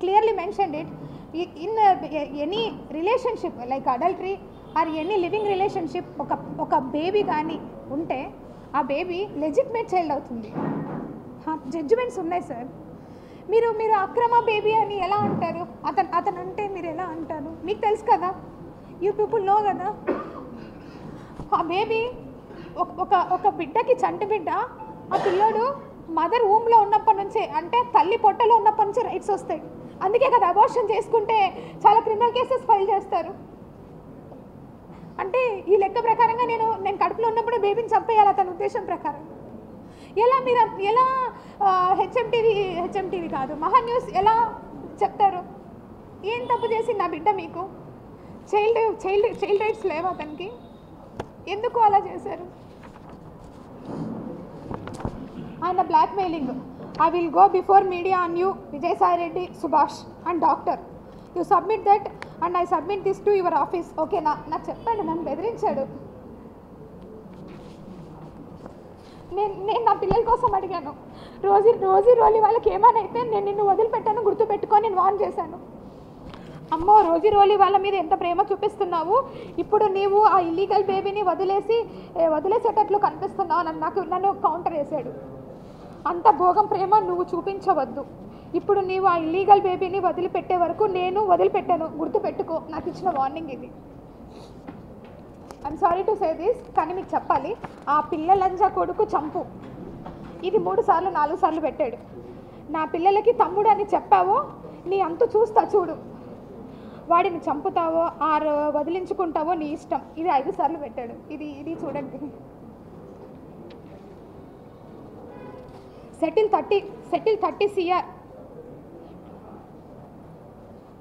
clearly mentioned it in any relationship like adultery or any living relationship ఒక ఒక బేబీ కానీ ఉంటే ఆ బేబీ లెజిట్మేట్ చైల్డ్ అవుతుంది. జడ్జిమెంట్స్ ఉన్నాయి సార్ మీరు మీరు అక్రమ బేబీ అని ఎలా అంటారు? అతను అతను అంటే మీరు ఎలా అంటారు? మీకు తెలుసు కదా? యూ పీపుల్ నో కదా? ఆ బేబీ ఒక ఒక ఒక బిడ్డకి చంటి బిడ్డ ఆ పిల్లోడు మదర్ ఊమ్లో ఉన్నప్పటి నుంచే అంటే తల్లి పొట్టలో ఉన్నప్పటి నుంచి రైట్స్ వస్తాయి. అందుకే కదా అబార్షన్ చేసుకుంటే చాలా క్రిమినల్ కేసెస్ ఫైల్ చేస్తారు. అంటే ఈ లెక్క ప్రకారంగా నేను నేను కడుపులో ఉన్నప్పుడు బేబీని చంపేయాలి అతని ఉద్దేశం ప్రకారం. ఎలా మీరు ఎలా హెచ్ఎంటీవీ హెచ్ఎంటీవీ కాదు. మహా న్యూస్ ఎలా చెప్తారు? ఏం తప్పు చేసి నా బిడ్డ మీకు? చైల్డ్ చైల్డ్ చైల్డ్ రైట్స్ లేవు అతనికి? ఎందుకు అలా చేశారు? ఆయన blackmailing. I will go before media on you Vijayasai Reddy Subhash and doctor you submit that and I submit this to your office ఓకేనా నాకు చెప్పండి నన్ను బెదిరించాడు. నేను నేను నా పిల్లల కోసం అడిగాను. రోజు రోజు రోలి వాళ్ళకి ఏమైనా అయితే నేను నిన్ను వదిలిపెట్టాను గుర్తుపెట్టుకొని నేను వాన్ చేశాను. అమ్మో రోజు రోలి వాళ్ళ మీద ఎంత ప్రేమ చూపిస్తున్నావు? ఇప్పుడు నీవు ఆ ఇల్లీగల్ బేబీని వదిలేసి వదిలేసేటట్లు కనిపిస్తున్నావు నన్ను నాకు నన్ను కౌంటర్ వేసాడు అంత భోగం ప్రేమ నువ్వు చూపించవద్దు. ఇప్పుడు నీవు ఆ ఇల్లీగల్ బేబీని వదిలిపెట్టే వరకు నేను వదిలిపెట్టాను. గుర్తుపెట్టుకో నాకు ఇచ్చిన వార్నింగ్ ఇది. I'm sorry to say this కానీ మీకు చెప్పాలి ఆ పిల్లలంజా కొడుకు చంపు. ఇది మూడు సార్లు నాలుగు సార్లు పెట్టాడు. నా పిల్లలకి తమ్ముడు అని చెప్పావో నీ అంతు చూస్తా చూడు. వాడిని చంపుతావో ఆరు వదిలించుకుంటావో నీ ఇష్టం. ఇది ఐదు సార్లు పెట్టాడు. ఇది ఇది చూడండి. Settle thirty settle thirty CR.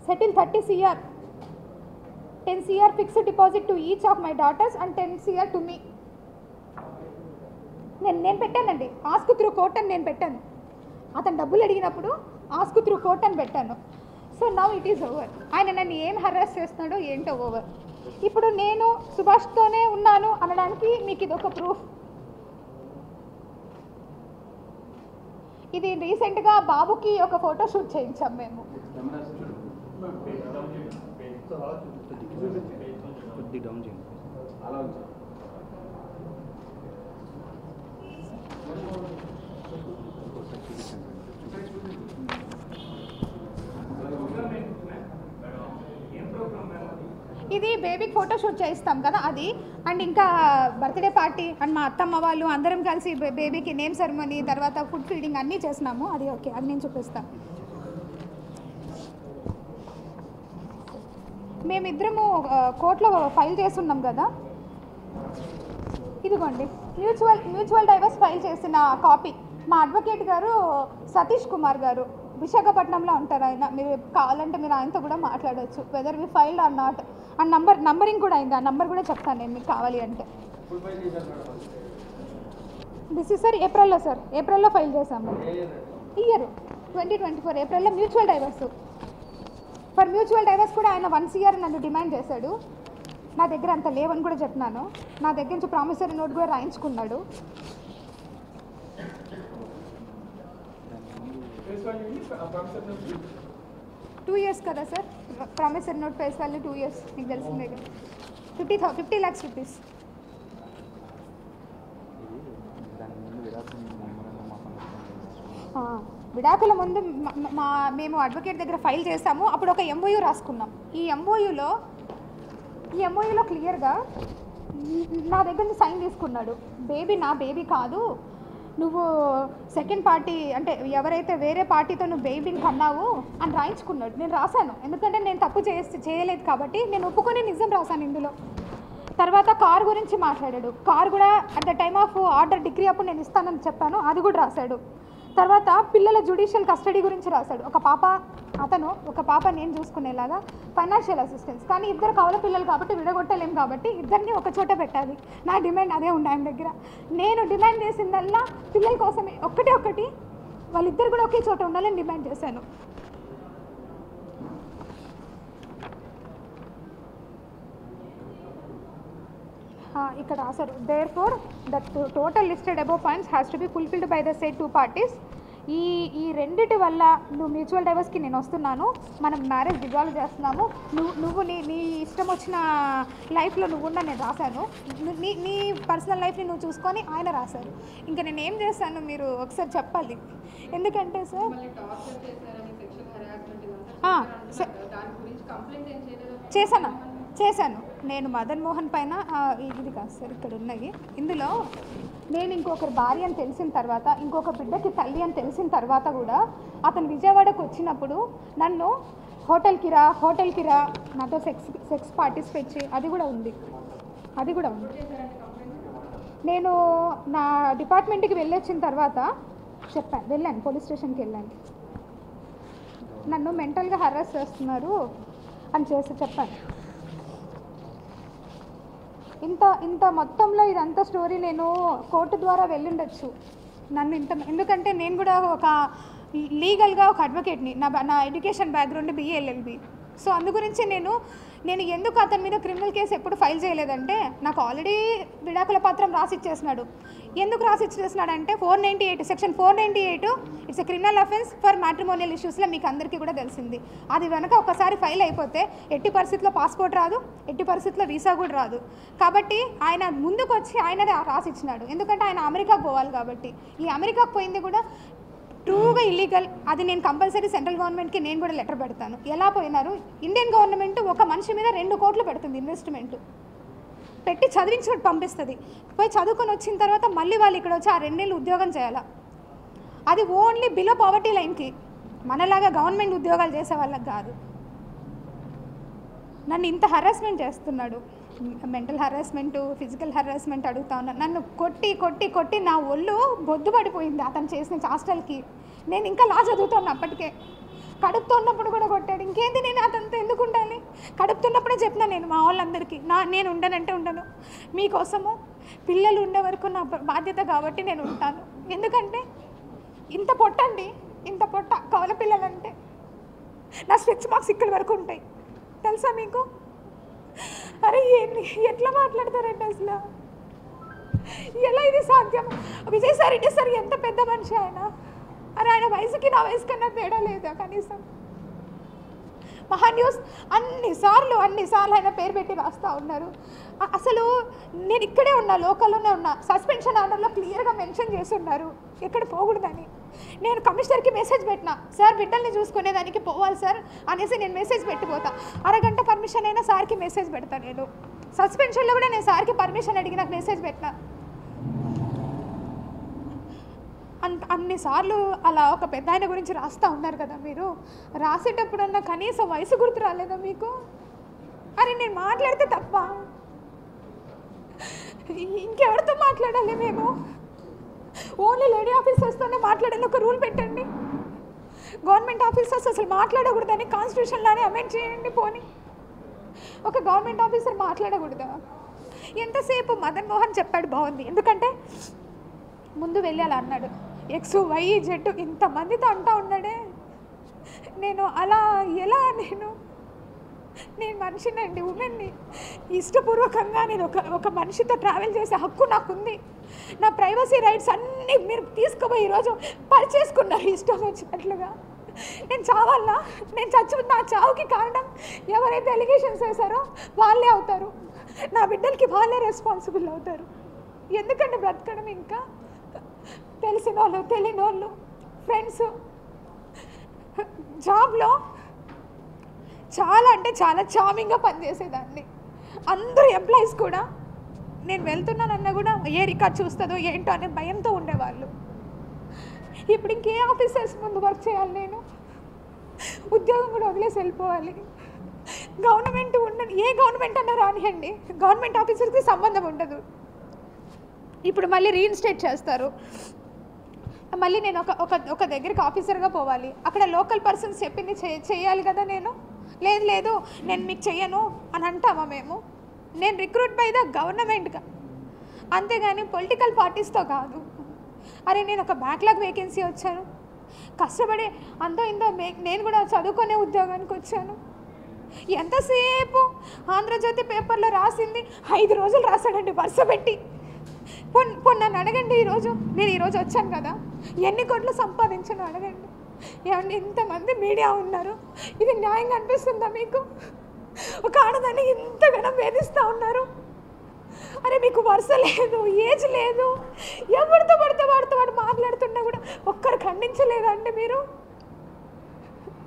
Settle thirty CR. Ten CR fixed deposit to each of my daughters and ten CR to me. నేను నేను పెట్టానండి. ఆస్క్ త్రూ కోర్ట్ అని నేను పెట్టాను. అతను డబ్బులు అడిగినప్పుడు ఆస్క్ త్రూ కోర్ట్ అని పెట్టాను. So now it is over ఆయన నన్ను ఏం హరాస్ చేస్తున్నాడో ఏంటో ఓవర్ ఇప్పుడు నేను సుభాష్తోనే ఉన్నాను అనడానికి మీకు ఇది ఒక ప్రూఫ్ ఇది రీసెంట్గా బాబుకి ఒక ఫోటో షూట్ చేయించాం మేము. కొద్ది డౌన్ చేయండి అలా ఉంచు. ఇది బేబీకి ఫోటోషూట్ చేయిస్తాం కదా అది. అండ్ ఇంకా బర్త్డే పార్టీ అండ్ మా అత్తమ్మ వాళ్ళు అందరం కలిసి బేబీకి నేమ్ సెరమనీ తర్వాత ఫుడ్ ఫీడింగ్ అన్నీ చేసినాము అది ఓకే అది నేను చూపిస్తాను. మేమిద్దరము కోర్టులో ఫైల్ చేస్తున్నాం కదా. ఇదిగోండి. మ్యూచువల్ మ్యూచువల్ డైవర్స్ ఫైల్ చేసిన కాపీ. మా అడ్వకేట్ గారు సతీష్ కుమార్ గారు విశాఖపట్నంలో ఉంటారు ఆయన. మీరు కావాలంటే మీరు ఆయనతో కూడా మాట్లాడవచ్చు whether we file or not ఆ నంబర్ నంబరింగ్ కూడా అయింది. ఆ నంబర్ కూడా చెప్తాను నేను మీకు కావాలి అంటే. దిస్ ఇస్ సార్ ఏప్రిల్లో సార్ ఏప్రిల్లో ఫైల్ చేశాము. ఇయర్ ట్వంటీ ట్వంటీ ఫోర్ ఏప్రిల్లో mutual divorce. For mutual divorce కూడా ఆయన వన్స్ ఇయర్ నన్ను డిమాండ్ చేశాడు. నా దగ్గర అంత లేవని కూడా చెప్పినాను. నా దగ్గర నుంచి ప్రామిసరీ నోట్ కూడా రాయించుకున్నాడు. టూ ఇయర్స్ కదా sir? Promissory note face value two years మీకు తెలిసిందే కదా. Fifty thou fifty lakhs rupees విడాకుల ముందు మా మేము అడ్వకేట్ దగ్గర ఫైల్ చేసాము. అప్పుడు ఒక ఎంఓయూ రాసుకున్నాం. ఈ ఎంఓయూలో ఈ ఎంఓయూలో క్లియర్గా నా దగ్గర నుంచి సైన్ తీసుకున్నాడు. బేబీ నా బేబీ కాదు. నువ్వు సెకండ్ పార్టీ అంటే ఎవరైతే వేరే పార్టీతో నువ్వు బేబీని కన్నావు అని రాయించుకున్నాడు. నేను రాశాను. ఎందుకంటే నేను తప్పు చేసి చేయలేదు కాబట్టి నేను ఒప్పుకొని నిజం రాశాను ఇందులో. తర్వాత కార్ గురించి మాట్లాడాడు. కార్ కూడా at the time of order decree అప్పుడు నేను ఇస్తానని చెప్పాను. అది కూడా రాశాడు. తర్వాత పిల్లల జుడిషియల్ కస్టడీ గురించి రాశాడు. ఒక పాప అతను ఒక పాప నేను చూసుకునేలాగా ఫైనాన్షియల్ అసిస్టెన్స్ కానీ ఇద్దరు కవల పిల్లలు కాబట్టి విడగొట్టలేం కాబట్టి ఇద్దరిని ఒక చోట పెట్టాలి. నా డిమాండ్ అదే ఉండే ఆయన దగ్గర. నేను డిమాండ్ చేసిందల్లా పిల్లల కోసమే. ఒక్కటే ఒకటి వాళ్ళిద్దరు కూడా ఒకే చోట ఉండాలని డిమాండ్ చేశాను. ఇక్కడ రాశారు. Therefore the total listed above points has to be fulfilled by the said two parties ఈ ఈ రెండిటి వల్ల నువ్వు మ్యూచువల్ డైవర్స్కి నేను వస్తున్నాను. మనం మ్యారేజ్ డిజాల్వ్ చేస్తున్నాము. నువ్వు నువ్వు నీ నీ ఇష్టం వచ్చిన లైఫ్లో నువ్వు నేను రాశాను. ను- నీ పర్సనల్ లైఫ్ని నువ్వు చూసుకొని ఆయన రాశారు. ఇంకా నేను ఏం చేస్తాను మీరు ఒకసారి చెప్పాలి. ఎందుకంటే సార్ చేశాను. చేశాను. నేను మదన్ మోహన్ పైన ఇది కాదు సార్ ఇక్కడ ఉన్నాయి. ఇందులో నేను ఇంకొకరి భార్య అని తెలిసిన తర్వాత ఇంకొక బిడ్డకి తల్లి అని తెలిసిన తర్వాత కూడా అతను విజయవాడకు వచ్చినప్పుడు నన్ను హోటల్కి రా హోటల్కి రా నాతో సెక్స్ సెక్స్ పార్టిసిపేట్ చేయి అది కూడా ఉంది. అది కూడా ఉంది. నేను నా డిపార్ట్మెంట్కి వెళ్ళొచ్చిన తర్వాత చెప్పాను వెళ్ళాను పోలీస్ స్టేషన్కి వెళ్ళాను. నన్ను మెంటల్గా హరాస్ చేస్తున్నారు అని చేసి చెప్పాను. ఇంత ఇంత మొత్తంలో ఇదంతా స్టోరీ నేను కోర్టు ద్వారా వెళ్ళుండొచ్చు. నన్ను ఇంత ఎందుకంటే నేను కూడా ఒక లీగల్గా ఒక అడ్వకేట్ని నా. నా ఎడ్యుకేషన్ బ్యాక్గ్రౌండ్ బిఏఎల్ఎల్బి సో అందు గురించి నేను నేను ఎందుకు అతని మీద క్రిమినల్ కేసు ఎప్పుడు ఫైల్ చేయలేదంటే నాకు ఆల్రెడీ విడాకుల పత్రం రాసి ఇచ్చేసినాడు ఎందుకు రాసి ఇచ్చేసినాడు అంటే four ninety eight section four ninety eight it's a criminal offence for matrimonial ఇష్యూస్లో మీకు అందరికీ కూడా తెలిసింది. అది వెనక ఒకసారి ఫైల్ అయిపోతే ఎట్టి పరిస్థితిలో పాస్పోర్ట్ రాదు ఎట్టి పరిస్థితిలో వీసా కూడా రాదు. కాబట్టి ఆయన ముందుకు వచ్చి ఆయనదే రాసి ఇచ్చినాడు ఎందుకంటే ఆయన అమెరికాకు పోవాలి కాబట్టి. ఈ అమెరికాకు పోయింది కూడా ట్రూగా ఇల్లీగల్ అది నేను కంపల్సరీ సెంట్రల్ గవర్నమెంట్కి నేను కూడా లెటర్ పెడతాను. ఎలా పోయినారు? ఇండియన్ గవర్నమెంట్ ఒక మనిషి మీద రెండు కోట్లు పెడుతుంది ఇన్వెస్ట్మెంట్. పెట్టి చదివించి పంపిస్తుంది. పోయి చదువుకొని వచ్చిన తర్వాత మళ్ళీ వాళ్ళు ఇక్కడ వచ్చి ఆ రెండేళ్ళు ఉద్యోగం చేయాలా? అది ఓన్లీ బిలో పావర్టీ లైన్కి. మనలాగా గవర్నమెంట్ ఉద్యోగాలు చేసే వాళ్ళకి కాదు. నన్ను ఇంత హరాస్మెంట్ చేస్తున్నాడు. మెంటల్ హరాస్మెంట్ ఫిజికల్ హరాస్మెంట్ అడుగుతా ఉన్నాను నన్ను కొట్టి కొట్టి కొట్టి నా ఒళ్ళు బొద్దు పడిపోయింది అతను చేసిన హాస్టల్కి నేను ఇంకా లా చదువుతాను అప్పటికే. కడుపుతో ఉన్నప్పుడు కూడా కొట్టాడు. ఇంకేంది నేను అతనితో ఎందుకు ఉండాలి? కడుపుతున్నప్పుడే చెప్పిన నేను మా వాళ్ళందరికీ నా నేను ఉండనంటే ఉండను. మీకోసము పిల్లలు ఉండే వరకు నా బాధ్యత కాబట్టి నేను ఉంటాను. ఎందుకంటే ఇంత పొట్టండి ఇంత పొట్ట కవల పిల్లలంటే నా స్విచ్ మార్క్స్ ఇక్కడి వరకు ఉంటాయి. తెలుసా మీకు? అరే ఎట్లా మాట్లాడతారండి అసలు? ఎలా ఇది సాధ్యం? విజయసాయి రెడ్డి సార్ ఎంత పెద్ద మనిషి ఆయన? అరే ఆయన వయసుకి నా వయసు కన్నా తేడా లేదా కనీసం? మహా న్యూస్ అన్నిసార్లు అన్నిసార్లు ఆయన పేరు పెట్టి రాస్తూ ఉన్నారు. అసలు నేను ఇక్కడే ఉన్నా లోకల్లోనే ఉన్నా సస్పెన్షన్ ఆర్డర్లో క్లియర్గా మెన్షన్ చేసి ఉన్నారు ఎక్కడ పోకూడదని. నేను కమిషనర్కి మెసేజ్ పెట్టినా సార్ బిడ్డల్ని చూసుకునేదానికి పోవాలి సార్ అనేసి నేను మెసేజ్ పెట్టిపోతా. అరగంట పర్మిషన్ అయినా సార్కి మెసేజ్ పెడతా నేను. సస్పెన్షన్లో కూడా నేను సార్కి పర్మిషన్ అడిగి నాకు మెసేజ్ పెట్టినా. అంత అన్నిసార్లు అలా ఒక పెద్ద ఆయన గురించి రాస్తూ ఉన్నారు కదా మీరు. రాసేటప్పుడన్నా కనీసం వయసు గుర్తు రాలేదా మీకు? అరే నేను మాట్లాడితే తప్ప? ఇంకెవరితో మాట్లాడాలి మేము? ఓన్లీ లేడీ ఆఫీసర్స్తోనే మాట్లాడని ఒక రూల్ పెట్టండి. గవర్నమెంట్ ఆఫీసర్స్ అసలు మాట్లాడకూడదని కాన్స్టిట్యూషన్లోనే అమెండ్ చేయండి పోనీ. ఒక గవర్నమెంట్ ఆఫీసర్ మాట్లాడకూడదా? ఎంతసేపు మదన్ మోహన్ చెప్పాడు బాగుంది. ఎందుకంటే ముందు వెళ్ళాలి అన్నాడు. ఎక్స్ వై జెడ్ ఇంతమందితో అంటా ఉన్నాడే. నేను అలా ఎలా నేను నేను మనిషినండి ఉమెన్ని ఇష్టపూర్వకంగా నేను ఒక ఒక మనిషితో ట్రావెల్ చేసే హక్కు నాకుంది. నా ప్రైవసీ రైట్స్ అన్నీ మీరు తీసుకుపోయి ఈరోజు పరిచేసుకున్నారు ఇష్టం వచ్చినట్లుగా. నేను చావాలా? నేను చచ్చి నా చావుకి కారణం ఎవరైతే ఎలిగేషన్స్ వేశారో వాళ్ళే అవుతారు. నా బిడ్డలకి వాళ్ళే రెస్పాన్సిబుల్ అవుతారు. ఎందుకంటే బ్రతకడం ఇంకా? తెలిసిన వాళ్ళు తెలియని వాళ్ళు ఫ్రెండ్స్ జాబ్లో చాలా అంటే చాలా చామింగ్గా పనిచేసేదాన్ని. అందరూ ఎంప్లాయీస్ కూడా నేను వెళ్తున్నానన్నా కూడా ఏ రికార్డ్ చూస్తుందో ఏంటో అనే భయంతో ఉండేవాళ్ళు. ఇప్పుడు ఇంకే ఆఫీసర్స్ ముందు వర్క్ చేయాలి నేను. ఉద్యోగం కూడా వదిలేసి వెళ్ళిపోవాలి. గవర్నమెంట్ ఉండదు ఏ గవర్నమెంట్ అన్నా రానియండి. గవర్నమెంట్ ఆఫీసర్కి సంబంధం ఉండదు. ఇప్పుడు మళ్ళీ రీఇన్స్టేట్ చేస్తారు. మళ్ళీ నేను ఒక ఒక ఒక దగ్గరికి ఆఫీసర్గా పోవాలి. అక్కడ లోకల్ పర్సన్స్ చెప్పింది చేయాలి కదా నేను. లేదు లేదు నేను మీకు చెయ్యను అని అంటామా మేము? నేను రిక్రూట్ బై ద గవర్నమెంట్గా అంతేగాని పొలిటికల్ పార్టీస్తో కాదు. అరే నేను ఒక బ్యాక్లాగ్ వేకెన్సీ వచ్చాను. కష్టపడి అంతో ఇంతో మే- నేను కూడా చదువుకునే ఉద్యోగానికి వచ్చాను. ఎంతసేపు ఆంధ్రజ్యోతి పేపర్లో రాసింది? ఐదు రోజులు రాశాడండి వరుస పెట్టి. పొన్ పొన్ నన్ను అడగండి ఈరోజు. నేను ఈరోజు వచ్చాను కదా. ఎన్ని కోట్లు సంపాదించాను అడగండి. ఏమండి ఇంతమంది మీడియా ఉన్నారు? ఇది న్యాయంగా అనిపిస్తుందా మీకు? ఒక ఆడదాన్ని ఇంతగానో వేధిస్తూ ఉన్నారు? అరే మీకు వరుస లేదు ఏజ్ లేదు. ఎవరితో పడితే వాడితో వాడు మాట్లాడుతున్నా కూడా ఒక్కరు ఖండించలేదా అంటే మీరు.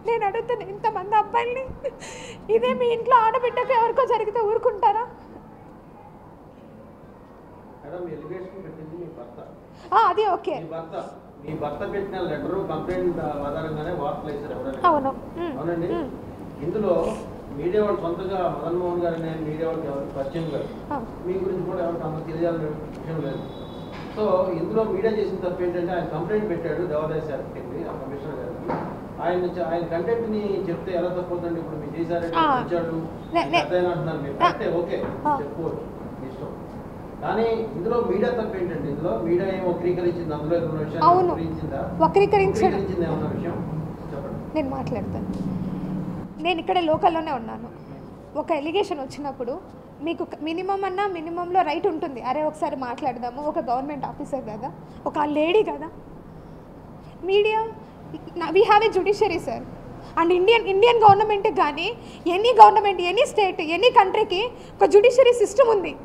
నేను అడుగుతాను ఇంతమంది అబ్బాయిల్ని ఇదే మీ ఇంట్లో ఆడబిడ్డకు ఎవరికో జరిగితే ఊరుకుంటారా? అది ఓకే. మీ భర్త పెట్టిన లెటర్ కంప్లైంట్ ఆధారంగానే వార్తలు వేశారు ఎవరైనా? అవును. ఉమ్, అవునండి. ఇందులో మీడియా వాళ్ళు సొంతగా మదన్ మోహన్ గారు అనే మీడియా వాళ్ళకి ఎవరు పరిచయం గారు. మీ గురించి కూడా ఎవరికి అంత తెలియాలని విషయం లేదు. సో ఇందులో మీడియా చేసిన తప్పు ఏంటంటే ఆయన కంప్లైంట్ పెట్టాడు దేవాదాయ శాఖకి ఆ కమిషనర్ గారికి ఆయన నుంచి- ఆయన కంటెంట్ని చెప్తే ఎలా తప్పుతుందండి ఇప్పుడు మీరు చేశారంటే. వచ్చాడు అంటున్నారు మీరు. అంటే ఓకే. చెప్పుకోవచ్చు. కానీ ఇందులో మీడియా తప్పు ఏంటండి? ఇందులో మీడియా ఏమో వక్రీకరించింది? అందులో ఏమైనా విషయాలు అవును. వక్రీకరించడం. విషయం? నేను మాట్లాడతాను. నేను ఇక్కడ లోకల్లోనే ఉన్నాను. ఒక ఎలిగేషన్ వచ్చినప్పుడు మీకు మినిమం అన్నా మినిమంలో రైట్ ఉంటుంది. అరే ఒకసారి మాట్లాడదాము. ఒక గవర్నమెంట్ ఆఫీసర్ కదా. ఒక లేడీ కదా. Media we have a judiciary sir and Indian Indian గవర్నమెంట్కి కానీ any government any state any కంట్రీకి ఒక జుడిషియరీ సిస్టమ్ ఉంది.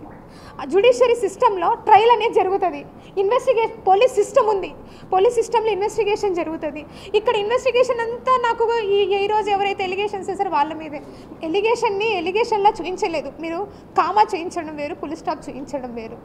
ఆ జుడిషియరీ సిస్టంలో ట్రయల్ అనేది జరుగుతుంది. ఇన్వెస్టిగేషన్ పోలీస్ సిస్టమ్ ఉంది. పోలీస్ సిస్టంలో ఇన్వెస్టిగేషన్ జరుగుతుంది. ఇక్కడ ఇన్వెస్టిగేషన్ అంతా నాకు ఈ ఈ రోజు ఎవరైతే ఎలిగేషన్స్ చేశారో వాళ్ళ మీదే. ఎలిగేషన్ని ఎలిగేషన్లా చూపించలేదు మీరు కామా చేయించడం వేరు పులి స్టాప్ చూపించడం వేరు.